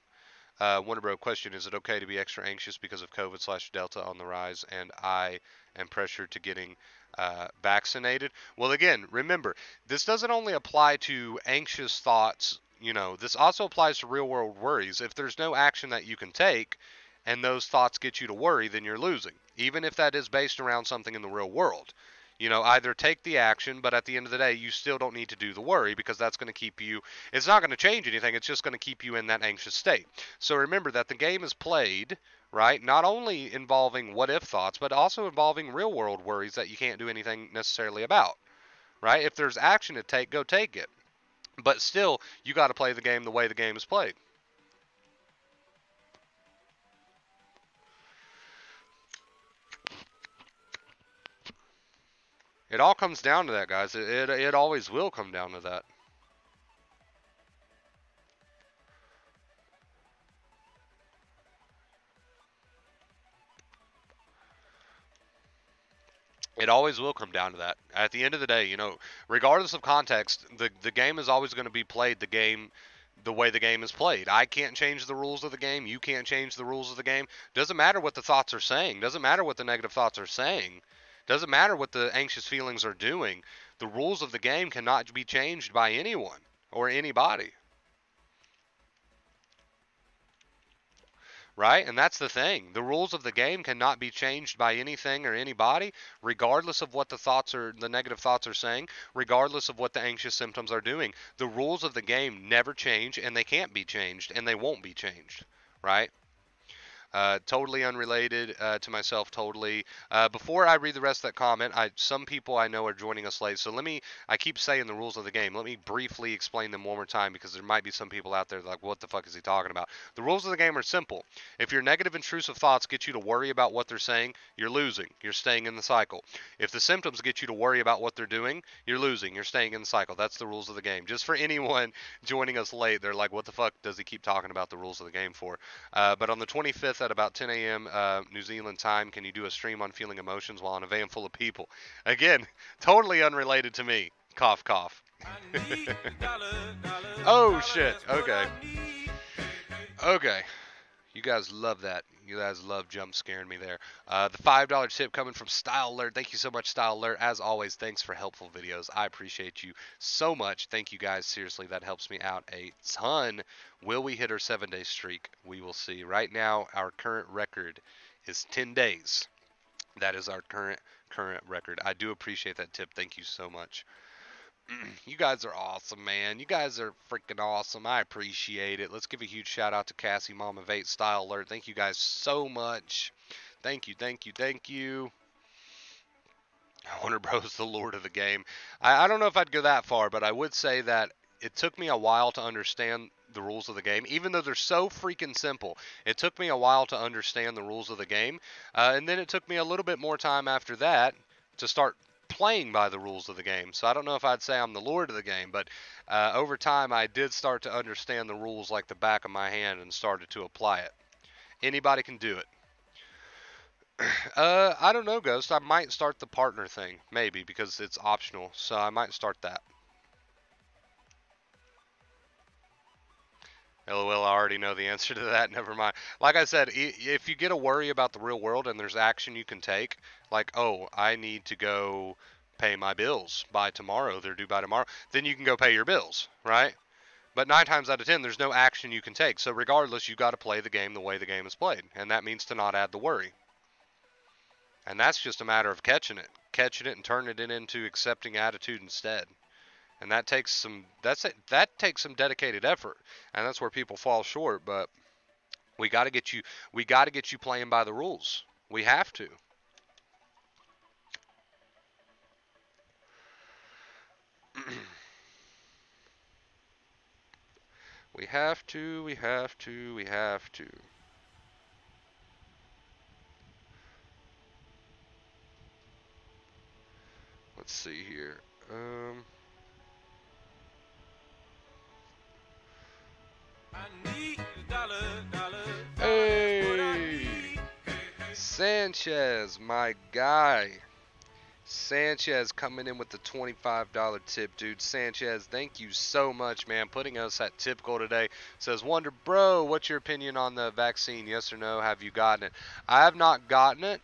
Uh, Wonderbro question: Is it okay to be extra anxious because of COVID slash Delta on the rise, and I am pressured to getting uh, vaccinated? Well, again, remember this doesn't only apply to anxious thoughts. You know, this also applies to real world worries. If there's no action that you can take, and those thoughts get you to worry, then you're losing, even if that is based around something in the real world You know, either take the action, but at the end of the day, you still don't need to do the worry because that's going to keep you, it's not going to change anything. It's just going to keep you in that anxious state. So remember that the game is played, right? Not only involving what if thoughts, but also involving real world worries that you can't do anything necessarily about, right? If there's action to take, go take it. But still, you got to play the game the way the game is played. It all comes down to that, guys. It, it, it always will come down to that. It always will come down to that. At the end of the day, you know, regardless of context, the the game is always going to be played the game the way the game is played. I can't change the rules of the game. You can't change the rules of the game. Doesn't matter what the thoughts are saying. Doesn't matter what the negative thoughts are saying. Doesn't matter what the anxious feelings are doing. The rules of the game cannot be changed by anyone or anybody. Right? And that's the thing. The rules of the game cannot be changed by anything or anybody, regardless of what the thoughts or the negative thoughts are saying, regardless of what the anxious symptoms are doing. The rules of the game never change and they can't be changed and they won't be changed. Right? Uh, totally unrelated uh, to myself, totally. Uh, before I read the rest of that comment, I, some people I know are joining us late, so let me, I keep saying the rules of the game. Let me briefly explain them one more time because there might be some people out there like, what the fuck is he talking about? The rules of the game are simple. If your negative intrusive thoughts get you to worry about what they're saying, you're losing. You're staying in the cycle. If the symptoms get you to worry about what they're doing, you're losing. You're staying in the cycle. That's the rules of the game. Just for anyone (laughs) joining us late, they're like, what the fuck does he keep talking about the rules of the game for? Uh, but on the 25th, at about 10 a.m. Uh, New Zealand time. Can you do a stream on feeling emotions while in a van full of people? Again, (laughs) totally unrelated to me. Cough, cough. (laughs) oh shit. Okay. Okay. You guys love that. You guys love jump scaring me there. Uh, the $5 tip coming from Style Alert. Thank you so much, Style Alert. As always, thanks for helpful videos. I appreciate you so much. Thank you guys. Seriously, that helps me out a ton. Will we hit our seven day streak? We will see. Right now, our current record is 10 days. That is our current current record. I do appreciate that tip. Thank you so much. (clears throat) you guys are awesome, man. You guys are freaking awesome. I appreciate it. Let's give a huge shout out to Cassie Mom of Eight Style Alert. Thank you guys so much. Thank you, thank you, thank you. Warner (laughs) Bros. the Lord of the game. I, I don't know if I'd go that far, but I would say that it took me a while to understand the rules of the game, even though they're so freaking simple. It took me a while to understand the rules of the game, uh, and then it took me a little bit more time after that to start playing by the rules of the game. So I don't know if I'd say I'm the lord of the game, but uh, over time I did start to understand the rules like the back of my hand and started to apply it. Anybody can do it. (clears throat) Uh, I don't know, Ghost. I might start the partner thing, maybe, because it's optional. So I might start that. LOL, I already know the answer to that. (laughs) Never mind. Like I said, if you get a worry about the real world and there's action you can take, like, oh, I need to go pay my bills by tomorrow, they're due by tomorrow, then you can go pay your bills, right? But nine times out of ten, there's no action you can take. So regardless, you got to play the game the way the game is played, and that means to not add the worry. And that's just a matter of catching it, catching it, and turning it into accepting attitude instead and that takes some that's it that takes some dedicated effort and that's where people fall short but we got to get you we got to get you playing by the rules. We have to. (clears throat) We have to we have to we have to. Let's see here um Hey! Sanchez, my guy. Sanchez coming in with the $25 tip, dude. Sanchez, thank you so much, man. Putting us at tip goal today. Says, Wonder Bro, what's your opinion on the vaccine? Yes or no? Have you gotten it? I have not gotten it,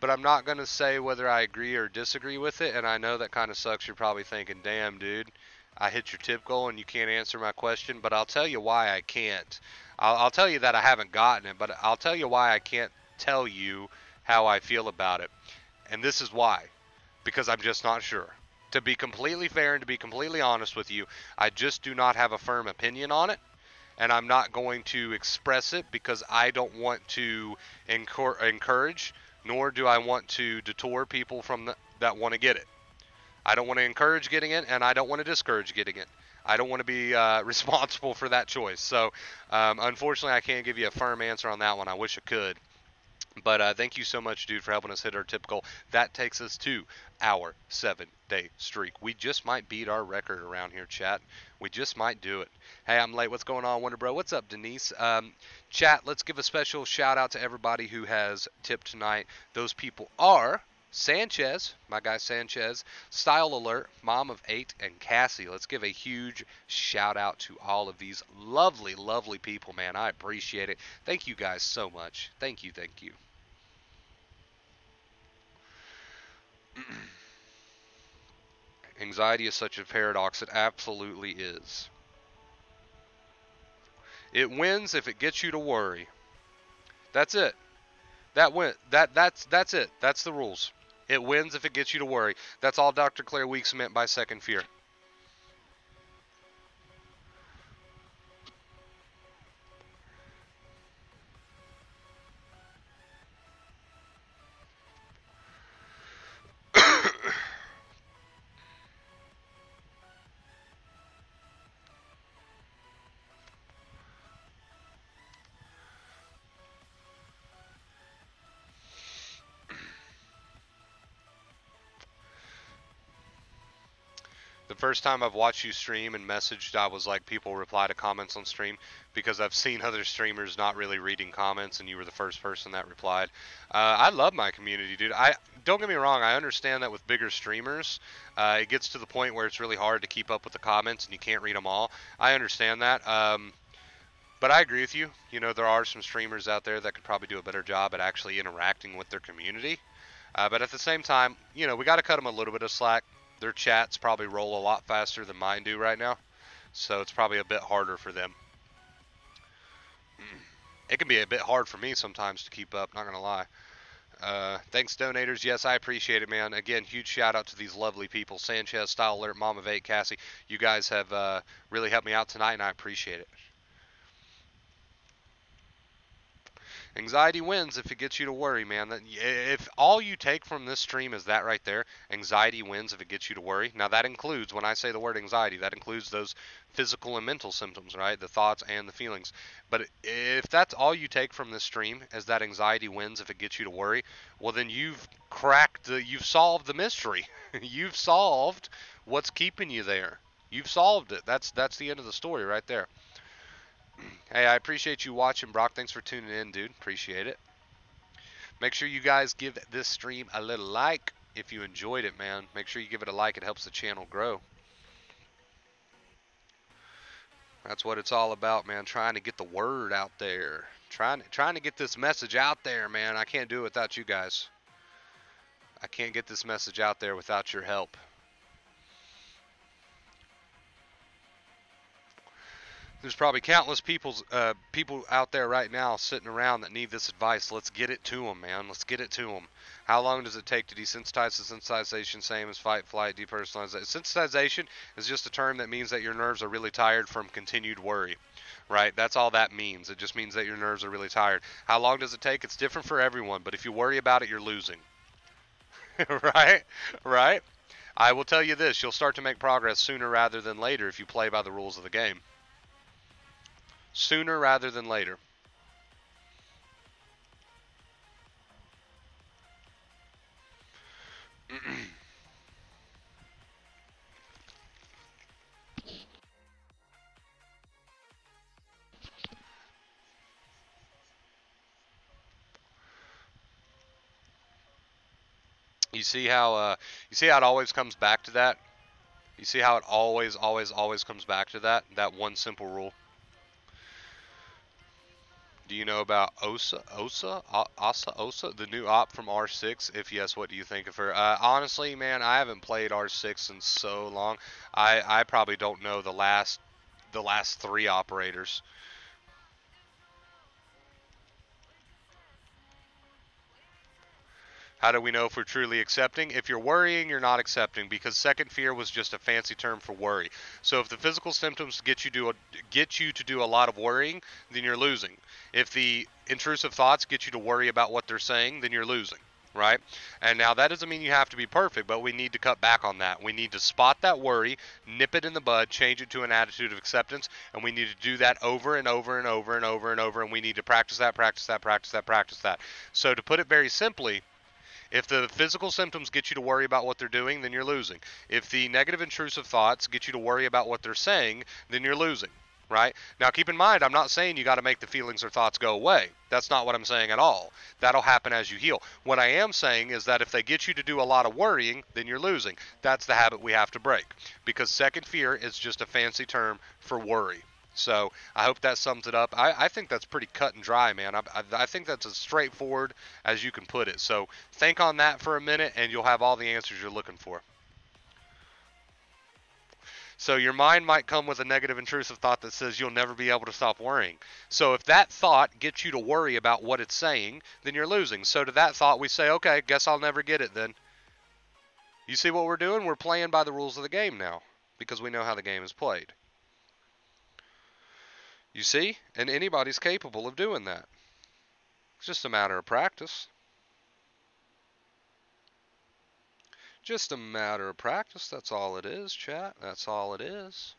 but I'm not going to say whether I agree or disagree with it. And I know that kind of sucks. You're probably thinking, damn, dude. I hit your tip goal and you can't answer my question, but I'll tell you why I can't. I'll, I'll tell you that I haven't gotten it, but I'll tell you why I can't tell you how I feel about it. And this is why. because I'm just not sure. To be completely fair and to be completely honest with you, I just do not have a firm opinion on it. And I'm not going to express it because I don't want to encourage, nor do I want to detour people from the, that want to get it. I don't want to encourage getting it, and I don't want to discourage getting it. I don't want to be uh, (laughs) responsible for that choice. So, um, unfortunately, I can't give you a firm answer on that one. I wish I could. But uh, thank you so much, dude, for helping us hit our tip goal. That takes us to our seven day streak. We just might beat our record around here, chat. We just might do it. Hey, I'm late. What's going on, Wonder Bro? What's up, Denise? Um, chat, let's give a special shout out to everybody who has tipped tonight. Those people are Sanchez, my guy Sanchez, Style Alert, Mom of Eight, and Cassie. Let's give a huge shout out to all of these lovely, lovely people, man. I appreciate it. Thank you guys so much. Thank you, thank you. (clears throat) Anxiety is such a paradox. It absolutely is. It wins if it gets you to worry. That's it. That went. That that's that's it. That's the rules. It wins if it gets you to worry. That's all Dr. Claire Weekes meant by second fear. First time I've watched you stream and messaged, I was like, people reply to comments on stream because I've seen other streamers not really reading comments, and you were the first person that replied. Uh, I love my community, dude. I don't get me wrong. I understand that with bigger streamers, uh, it gets to the point where it's really hard to keep up with the comments and you can't read them all. I understand that. Um, but I agree with you. You know, there are some streamers out there that could probably do a better job at actually interacting with their community. Uh, but at the same time, you know, we got to cut them a little bit of slack their chats probably roll a lot faster than mine do right now. So it's probably a bit harder for them. (clears throat) It can be a bit hard for me sometimes to keep up, not going to lie. Uh, thanks, donators. Yes, I appreciate it, man. Again, huge shout out to these lovely people Sanchez, Style Alert, Mom of Eight, Cassie. You guys have uh, really helped me out tonight, and I appreciate it. Anxiety wins if it gets you to worry, man. If all you take from this stream is that right there, anxiety wins if it gets you to worry. Now that includes when I say the word anxiety, that includes those physical and mental symptoms, right? The thoughts and the feelings. But if that's all you take from this stream is that anxiety wins if it gets you to worry, well then you've cracked the you've solved the mystery. (laughs) you've solved what's keeping you there. You've solved it. That's that's the end of the story right there. Hey, I appreciate you watching, Brock. Thanks for tuning in, dude. Appreciate it. Make sure you guys give this stream a little like if you enjoyed it, man. Make sure you give it a like. It helps the channel grow. That's what it's all about, man. Trying to get the word out there. Trying, trying to get this message out there, man. I can't do it without you guys. I can't get this message out there without your help. There's probably countless people's uh, people out there right now sitting around that need this advice. Let's get it to them, man. Let's get it to them. How long does it take to desensitize to sensitization? Same as fight, flight, depersonalization. Sensitization is just a term that means that your nerves are really tired from continued worry, right? That's all that means. It just means that your nerves are really tired. How long does it take? It's different for everyone, but if you worry about it, you're losing. (laughs) right? Right? I will tell you this, you'll start to make progress sooner rather than later if you play by the rules of the game sooner rather than later. you see how uh, you see how it always comes back to that. You see how it always, always, always comes back to that that one simple rule. Do you know about Osa, Osa, Asa, Osa, the new op from R6? If yes, what do you think of her? Uh, honestly, man, I haven't played R6 in so long. I, I probably don't know the last the last three operators. How do we know if we're truly accepting? If you're worrying, you're not accepting because second fear was just a fancy term for worry. So if the physical symptoms get you to a, get you to do a lot of worrying, then you're losing. If the intrusive thoughts get you to worry about what they're saying, then you're losing right? And now that doesn't mean you have to be perfect, but we need to cut back on that. We need to spot that worry, nip it in the bud, change it to an attitude of acceptance, and we need to do that over and over and over and over and over, and we need to practice that, practice that, practice that, practice that. So to put it very simply, if the physical symptoms get you to worry about what they're doing, then you're losing. If the negative intrusive thoughts get you to worry about what they're saying, then you're losing right? Now, keep in mind, I'm not saying you got to make the feelings or thoughts go away. That's not what I'm saying at all. That'll happen as you heal. What I am saying is that if they get you to do a lot of worrying, then you're losing. That's the habit we have to break because second fear is just a fancy term for worry. So I hope that sums it up. I, I think that's pretty cut and dry, man. I, I, I, think that's as straightforward as you can put it. So think on that for a minute, and you'll have all the answers you're looking for. So your mind might come with a negative intrusive thought that says you'll never be able to stop worrying. So if that thought gets you to worry about what it's saying, then you're losing. So to that thought we say, okay, guess I'll never get it then. You see what we're doing? We're playing by the rules of the game now because we know how the game is played. You see? And anybody's capable of doing that. It's just a matter of practice. Just a matter of practice, that's all it is, chat. That's all it is.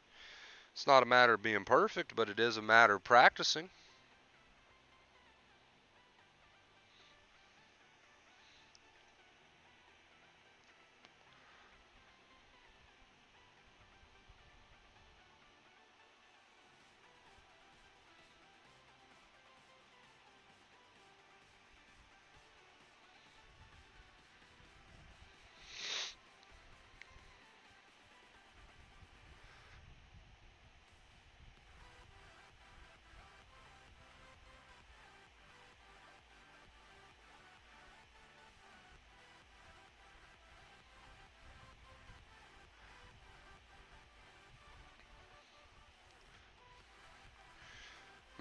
It's not a matter of being perfect, but it is a matter of practicing.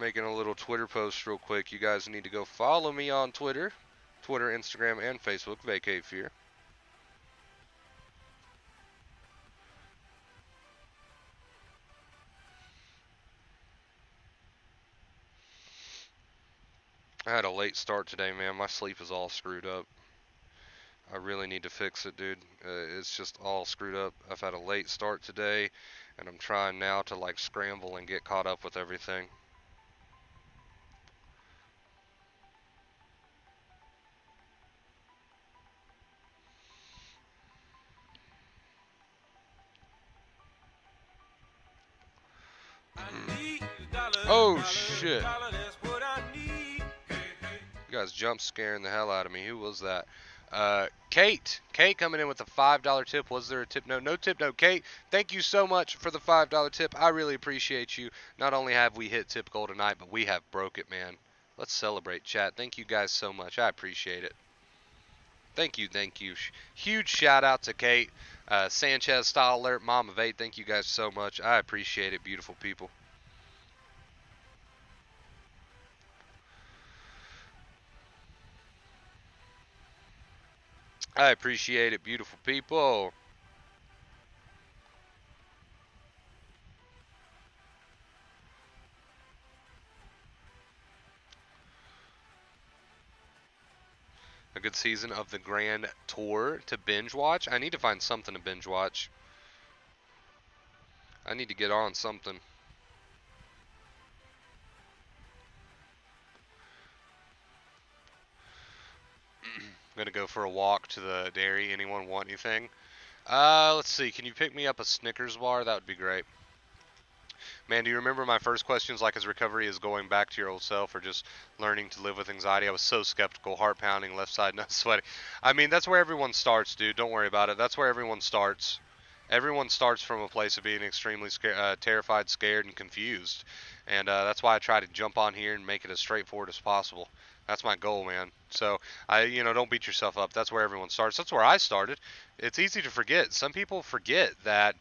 Making a little Twitter post real quick. You guys need to go follow me on Twitter, Twitter, Instagram, and Facebook, Vacate Fear. I had a late start today, man. My sleep is all screwed up. I really need to fix it, dude. Uh, it's just all screwed up. I've had a late start today, and I'm trying now to like scramble and get caught up with everything. Shit. You guys jump scaring the hell out of me. Who was that? Uh, Kate. Kate coming in with a $5 tip. Was there a tip note? No tip note. Kate, thank you so much for the $5 tip. I really appreciate you. Not only have we hit tip goal tonight, but we have broke it, man. Let's celebrate, chat. Thank you guys so much. I appreciate it. Thank you, thank you. Huge shout out to Kate. Uh, Sanchez Style Alert, Mom of Eight. Thank you guys so much. I appreciate it, beautiful people. I appreciate it, beautiful people. A good season of the Grand Tour to binge watch. I need to find something to binge watch. I need to get on something. I'm gonna go for a walk to the dairy. Anyone want anything? Uh, let's see. Can you pick me up a Snickers bar? That would be great. Man, do you remember my first questions like is recovery is going back to your old self or just learning to live with anxiety? I was so skeptical, heart pounding, left side (laughs) not sweating. I mean, that's where everyone starts, dude. Don't worry about it. That's where everyone starts. Everyone starts from a place of being extremely scared, uh, terrified, scared, and confused. And uh, that's why I try to jump on here and make it as straightforward as possible. That's my goal, man. So I, you know, don't beat yourself up. That's where everyone starts. That's where I started. It's easy to forget. Some people forget that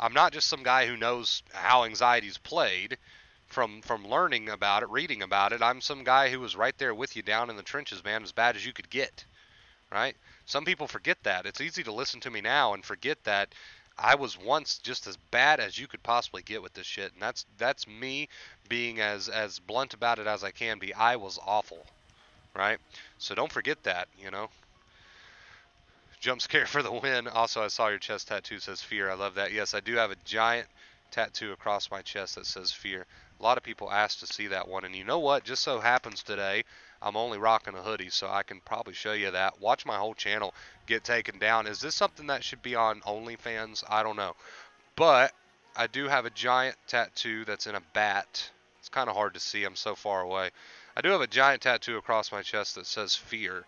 I'm not just some guy who knows how anxiety's played from from learning about it, reading about it. I'm some guy who was right there with you down in the trenches, man, as bad as you could get. right? Some people forget that. It's easy to listen to me now and forget that I was once just as bad as you could possibly get with this shit, and that's that's me being as as blunt about it as I can be. I was awful, right? So don't forget that, you know. Jump scare for the win. Also, I saw your chest tattoo says fear. I love that. Yes, I do have a giant tattoo across my chest that says fear. A lot of people ask to see that one, and you know what? Just so happens today, I'm only rocking a hoodie, so I can probably show you that. Watch my whole channel get taken down. Is this something that should be on OnlyFans? I don't know. But I do have a giant tattoo that's in a bat. It's kind of hard to see. I'm so far away. I do have a giant tattoo across my chest that says fear.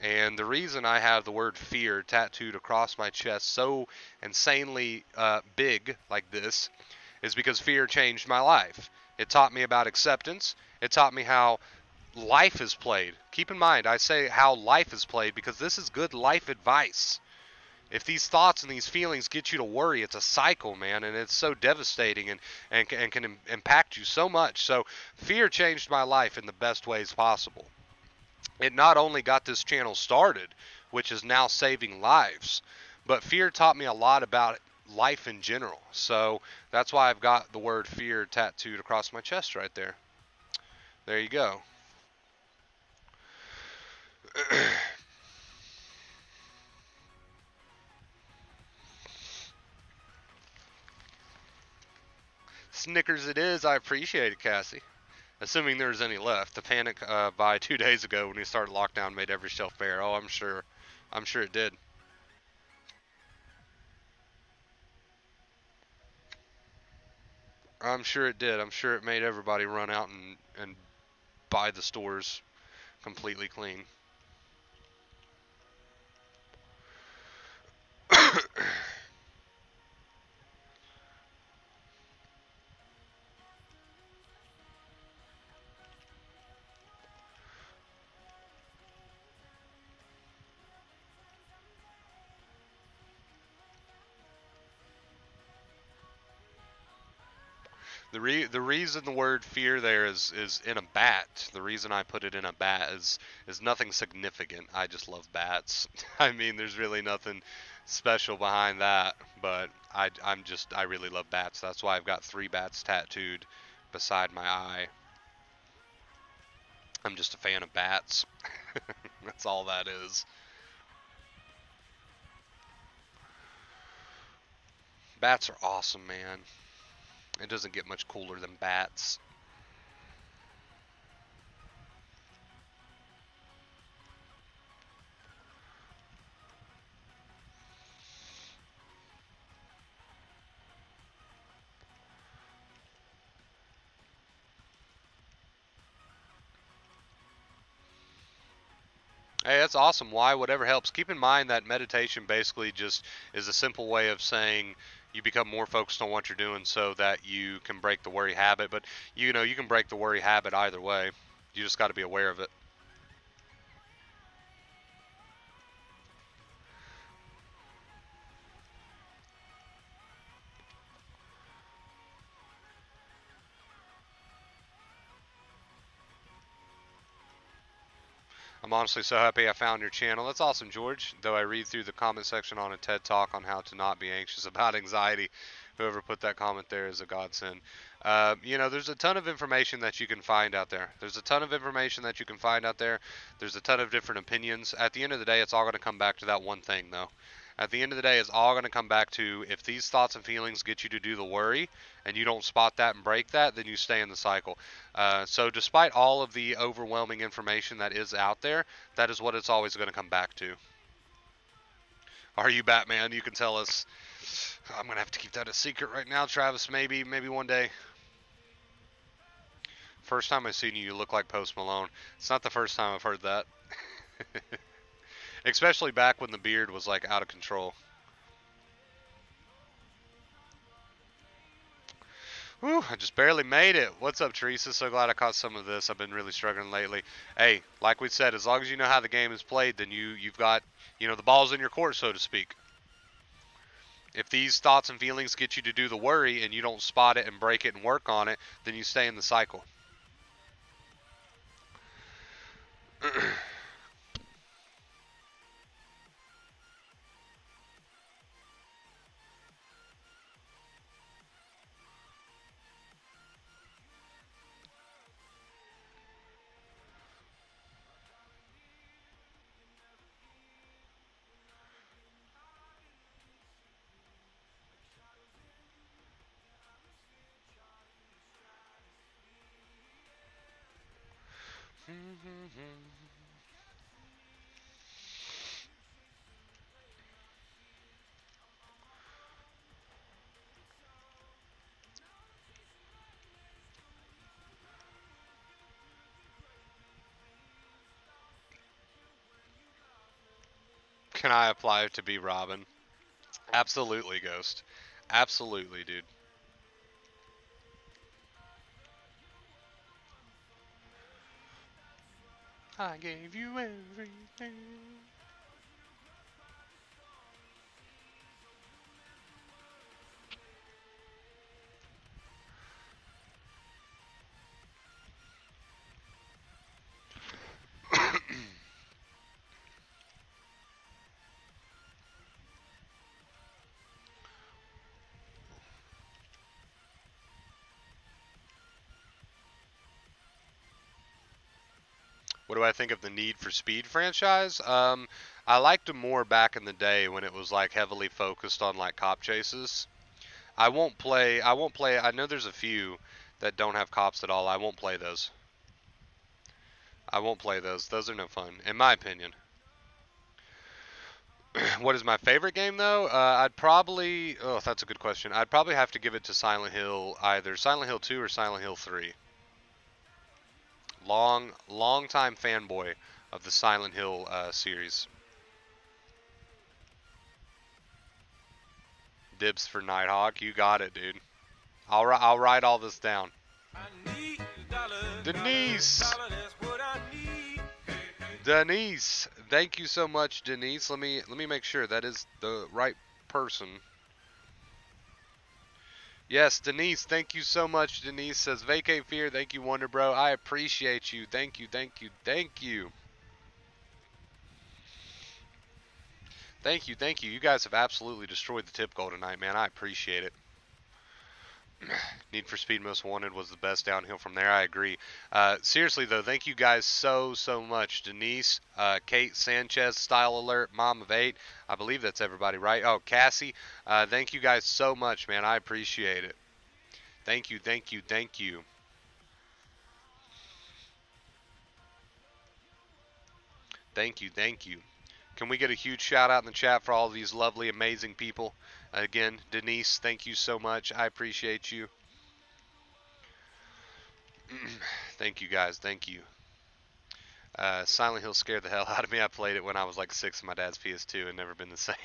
And the reason I have the word fear tattooed across my chest so insanely uh, big like this is because fear changed my life. It taught me about acceptance. It taught me how life is played. Keep in mind, I say how life is played because this is good life advice. If these thoughts and these feelings get you to worry, it's a cycle, man, and it's so devastating and, and, and can impact you so much. So, fear changed my life in the best ways possible. It not only got this channel started, which is now saving lives, but fear taught me a lot about life in general. So, that's why I've got the word fear tattooed across my chest right there. There you go. (clears throat) Snickers it is. I appreciate it, Cassie. Assuming there's any left. The panic uh, buy two (laughs) days ago when we started lockdown made every shelf bare. Oh, I'm sure. I'm sure it did. I'm sure it did. I'm sure it made everybody run out and, and buy the stores completely clean. The re the reason the word fear there is is in a bat. The reason I put it in a bat is is nothing significant. I just love bats. (laughs) I mean, there's really nothing special behind that, but I I'm just I really love bats. That's why I've got three bats tattooed beside my eye. I'm just a fan of bats. (laughs) That's all that is. Bats are awesome, man. It doesn't get much cooler than bats. Hey, that's awesome. Why? Whatever helps. Keep in mind that meditation basically just is a simple way of saying you become more focused on what you're doing so that you can break the worry habit. But you know, you can break the worry habit either way. You just got to be aware of it. I'm honestly so happy I found your channel. That's awesome, George. Though I read through the comment section on a TED Talk on how to not be anxious (laughs) about anxiety. Whoever put that comment there is a godsend. Uh, you know, there's a ton of information that you can find out there. There's a ton of information that you can find out there. There's a ton of different opinions. At the end of the day, it's all going to come back to that one thing, though. At the end of the day, it's all going to come back to if these thoughts and feelings get you to do the worry and you don't spot that and break that, then you stay in the cycle. Uh, so, despite all of the overwhelming information that is out there, that is what it's always going to come back to. Are you Batman? You can tell us. I'm going to have to keep that a secret right now, Travis. Maybe, maybe one day. First time I've seen you, you look like Post Malone. It's not the first time I've heard that. (laughs) Especially back when the beard was like out of control. Whew, I just barely made it. What's up, Teresa? So glad I caught some of this. I've been really struggling lately. Hey, like we said, as long as you know how the game is played, then you you've got you know the balls in your court, so to speak. If these thoughts and feelings get you to do the worry and you don't spot it and break it and work on it, then you stay in the cycle. (clears throat) Can I apply to be Robin? Absolutely, Ghost. Absolutely, dude. I gave you everything. Do I think of the Need for Speed franchise? Um, I liked them more back in the day when it was like heavily focused on like cop chases. I won't play. I won't play. I know there's a few that don't have cops at all. I won't play those. I won't play those. Those are no fun, in my opinion. (clears throat) what is my favorite game though? Uh, I'd probably. Oh, that's a good question. I'd probably have to give it to Silent Hill, either Silent Hill 2 or Silent Hill 3 long, long time fanboy of the Silent Hill uh, series. Dibs for Nighthawk, you got it, dude. I'll I'll write all this down. Denise. Denise, thank you so much, Denise. Let me let me make sure that is the right person. Yes, Denise, thank you so much. Denise says, Vacate Fear, thank you, WonderBro. I appreciate you. Thank you, thank you, thank you. Thank you, thank you. You guys have absolutely destroyed the tip goal tonight, man. I appreciate it. (sighs) Need for Speed Most Wanted was the best downhill from there. I agree. Uh, seriously though, thank you guys so so much. Denise, uh, Kate Sanchez, Style Alert, Mom of Eight. I believe that's everybody, right? Oh, Cassie. Uh, thank you guys so much, man. I appreciate it. Thank you, thank you, thank you. Thank you, thank you. Can we get a huge shout out in the chat for all these lovely, amazing people? Again, Denise, thank you so much. I appreciate you. (clears throat) thank you guys. Thank you. Uh, Silent Hill scared the hell out of me. I played it when I was like six in my dad's PS2 and never been the (laughs) same.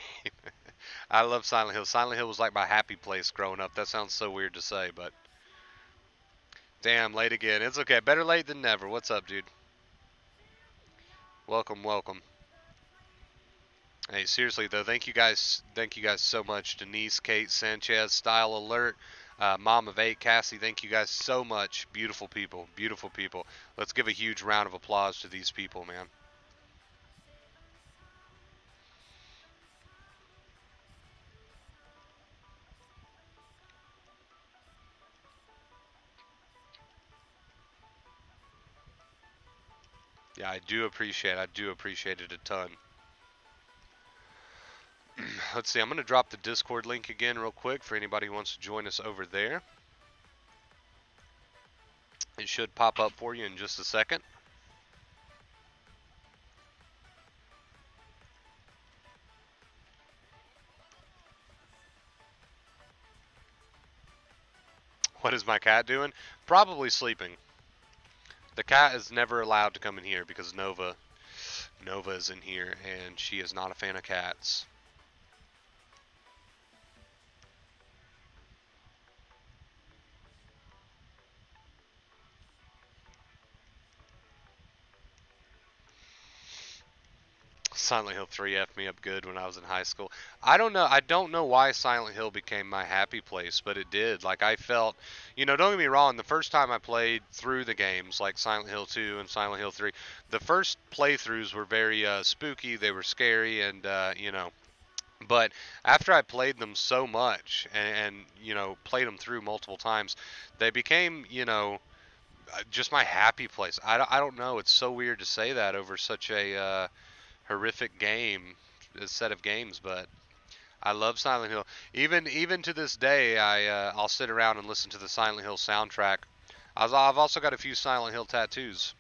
I love Silent Hill. Silent Hill was like my happy place growing up. That sounds so weird to say, but damn, late again. It's okay. Better late than never. What's up, dude? Welcome, welcome. Hey, seriously though, thank you guys, thank you guys so much, Denise, Kate, Sanchez, Style Alert, uh, Mom of Eight, Cassie. Thank you guys so much, beautiful people, beautiful people. Let's give a huge round of applause to these people, man. Yeah, I do appreciate. I do appreciate it a ton. Let's see, I'm going to drop the Discord link again real quick for anybody who wants to join us over there. It should pop up for you in just a second. What is my cat doing? Probably sleeping. The cat is never allowed to come in here because Nova Nova is in here and she is not a fan of cats. Silent Hill 3 F me up good when I was in high school. I don't know. I don't know why Silent Hill became my happy place, but it did. Like I felt, you know, don't get me wrong. The first time I played through the games, like Silent Hill 2 and Silent Hill 3, the first playthroughs were very uh, spooky. They were scary, and uh, you know, but after I played them so much and, and, you know played them through multiple times, they became you know uh, just my happy place. I, I don't know. It's so weird to say that over such a uh, horrific game, set of games, but I love Silent Hill. Even even to this day, I uh, I'll sit around and listen to the Silent Hill soundtrack. I've also got a few Silent Hill tattoos.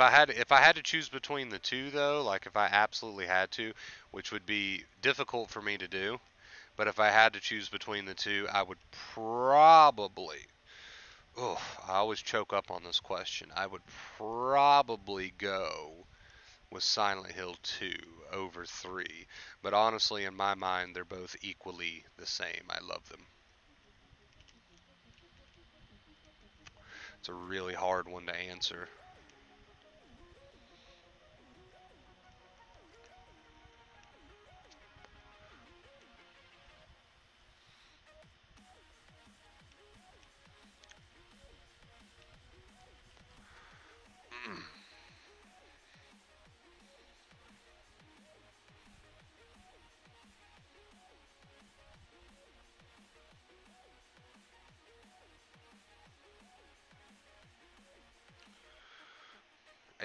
If I had if I had to choose between the two though, like if I absolutely had to, which would be difficult for me to do, but if I had to choose between the two, I would probably Oh, I always choke up on this question. I would probably go with Silent Hill 2 over 3. But honestly, in my mind, they're both equally the same. I love them. It's a really hard one to answer.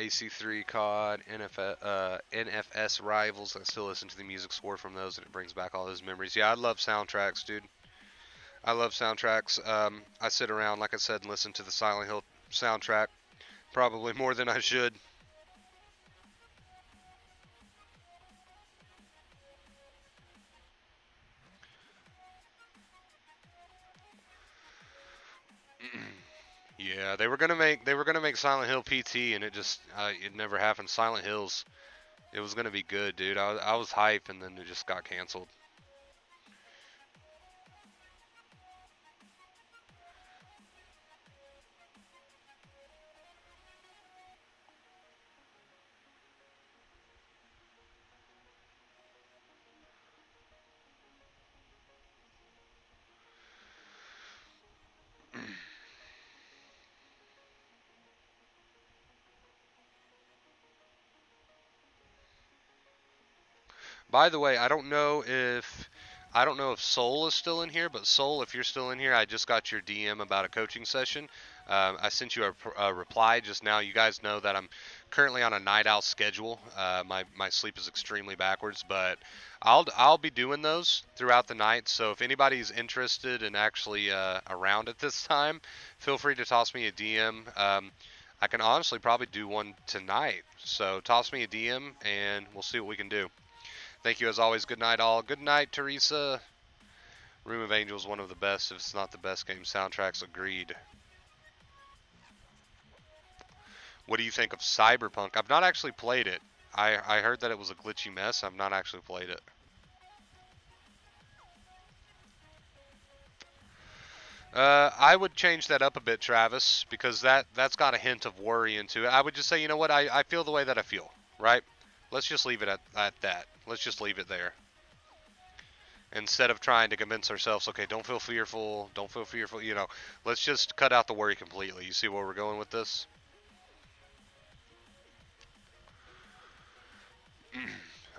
AC3 COD, NF, uh, NFS Rivals. I still listen to the music score from those, and it brings back all those memories. Yeah, I love soundtracks, dude. I love soundtracks. Um, I sit around, like I said, and listen to the Silent Hill soundtrack probably (laughs) more than I should. Make Silent Hill PT, and it just uh, it never happened. Silent Hills, it was gonna be good, dude. I was, I was hype, and then it just got canceled. By the way, I don't know if I don't know if Soul is still in here, but Soul, if you're still in here, I just got your DM about a coaching session. Um, I sent you a, a, reply just now. You guys know that I'm currently on a night out schedule. Uh, my my sleep is extremely backwards, but I'll I'll be doing those throughout the night. So if anybody's interested and actually uh, around at this (laughs) time, feel free to toss me a DM. Um, I can honestly probably do one tonight. So toss me a DM and we'll see what we can do. Thank you as always. Good night, all. Good night, Teresa. Room of Angels, one of the best, if it's not the best game soundtracks. Agreed. What do you think of Cyberpunk? I've not actually played it. I, I heard that it was a glitchy mess. I've not actually played it. Uh, I would change that up a bit, Travis, because that, that's got a hint of worry into it. I would just say, you know what, I, I feel the way that I feel, right? Let's just leave it at, at that. Let's just leave it there. Instead of trying to convince ourselves, okay, don't feel fearful, don't feel fearful, you know, let's just cut out the worry completely. You see where we're going with this? (clears throat)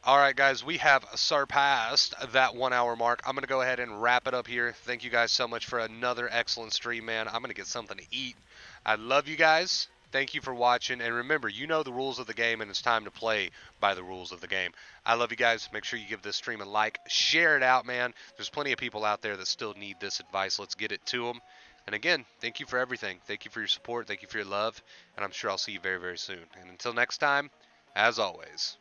All right, guys, we have surpassed that one hour mark. I'm going to go ahead and wrap it up here. Thank you guys so much for another excellent stream, man. I'm going to get something to eat. I love you guys. Thank you for watching. And remember, you know the rules of the game, and it's time to play by the rules of the game. I love you guys. Make sure you give this stream a like. Share it out, man. There's plenty of people out there that still need this advice. Let's get it to them. And again, thank you for everything. Thank you for your support. Thank you for your love. And I'm sure I'll see you very, very soon. And until next time, as always,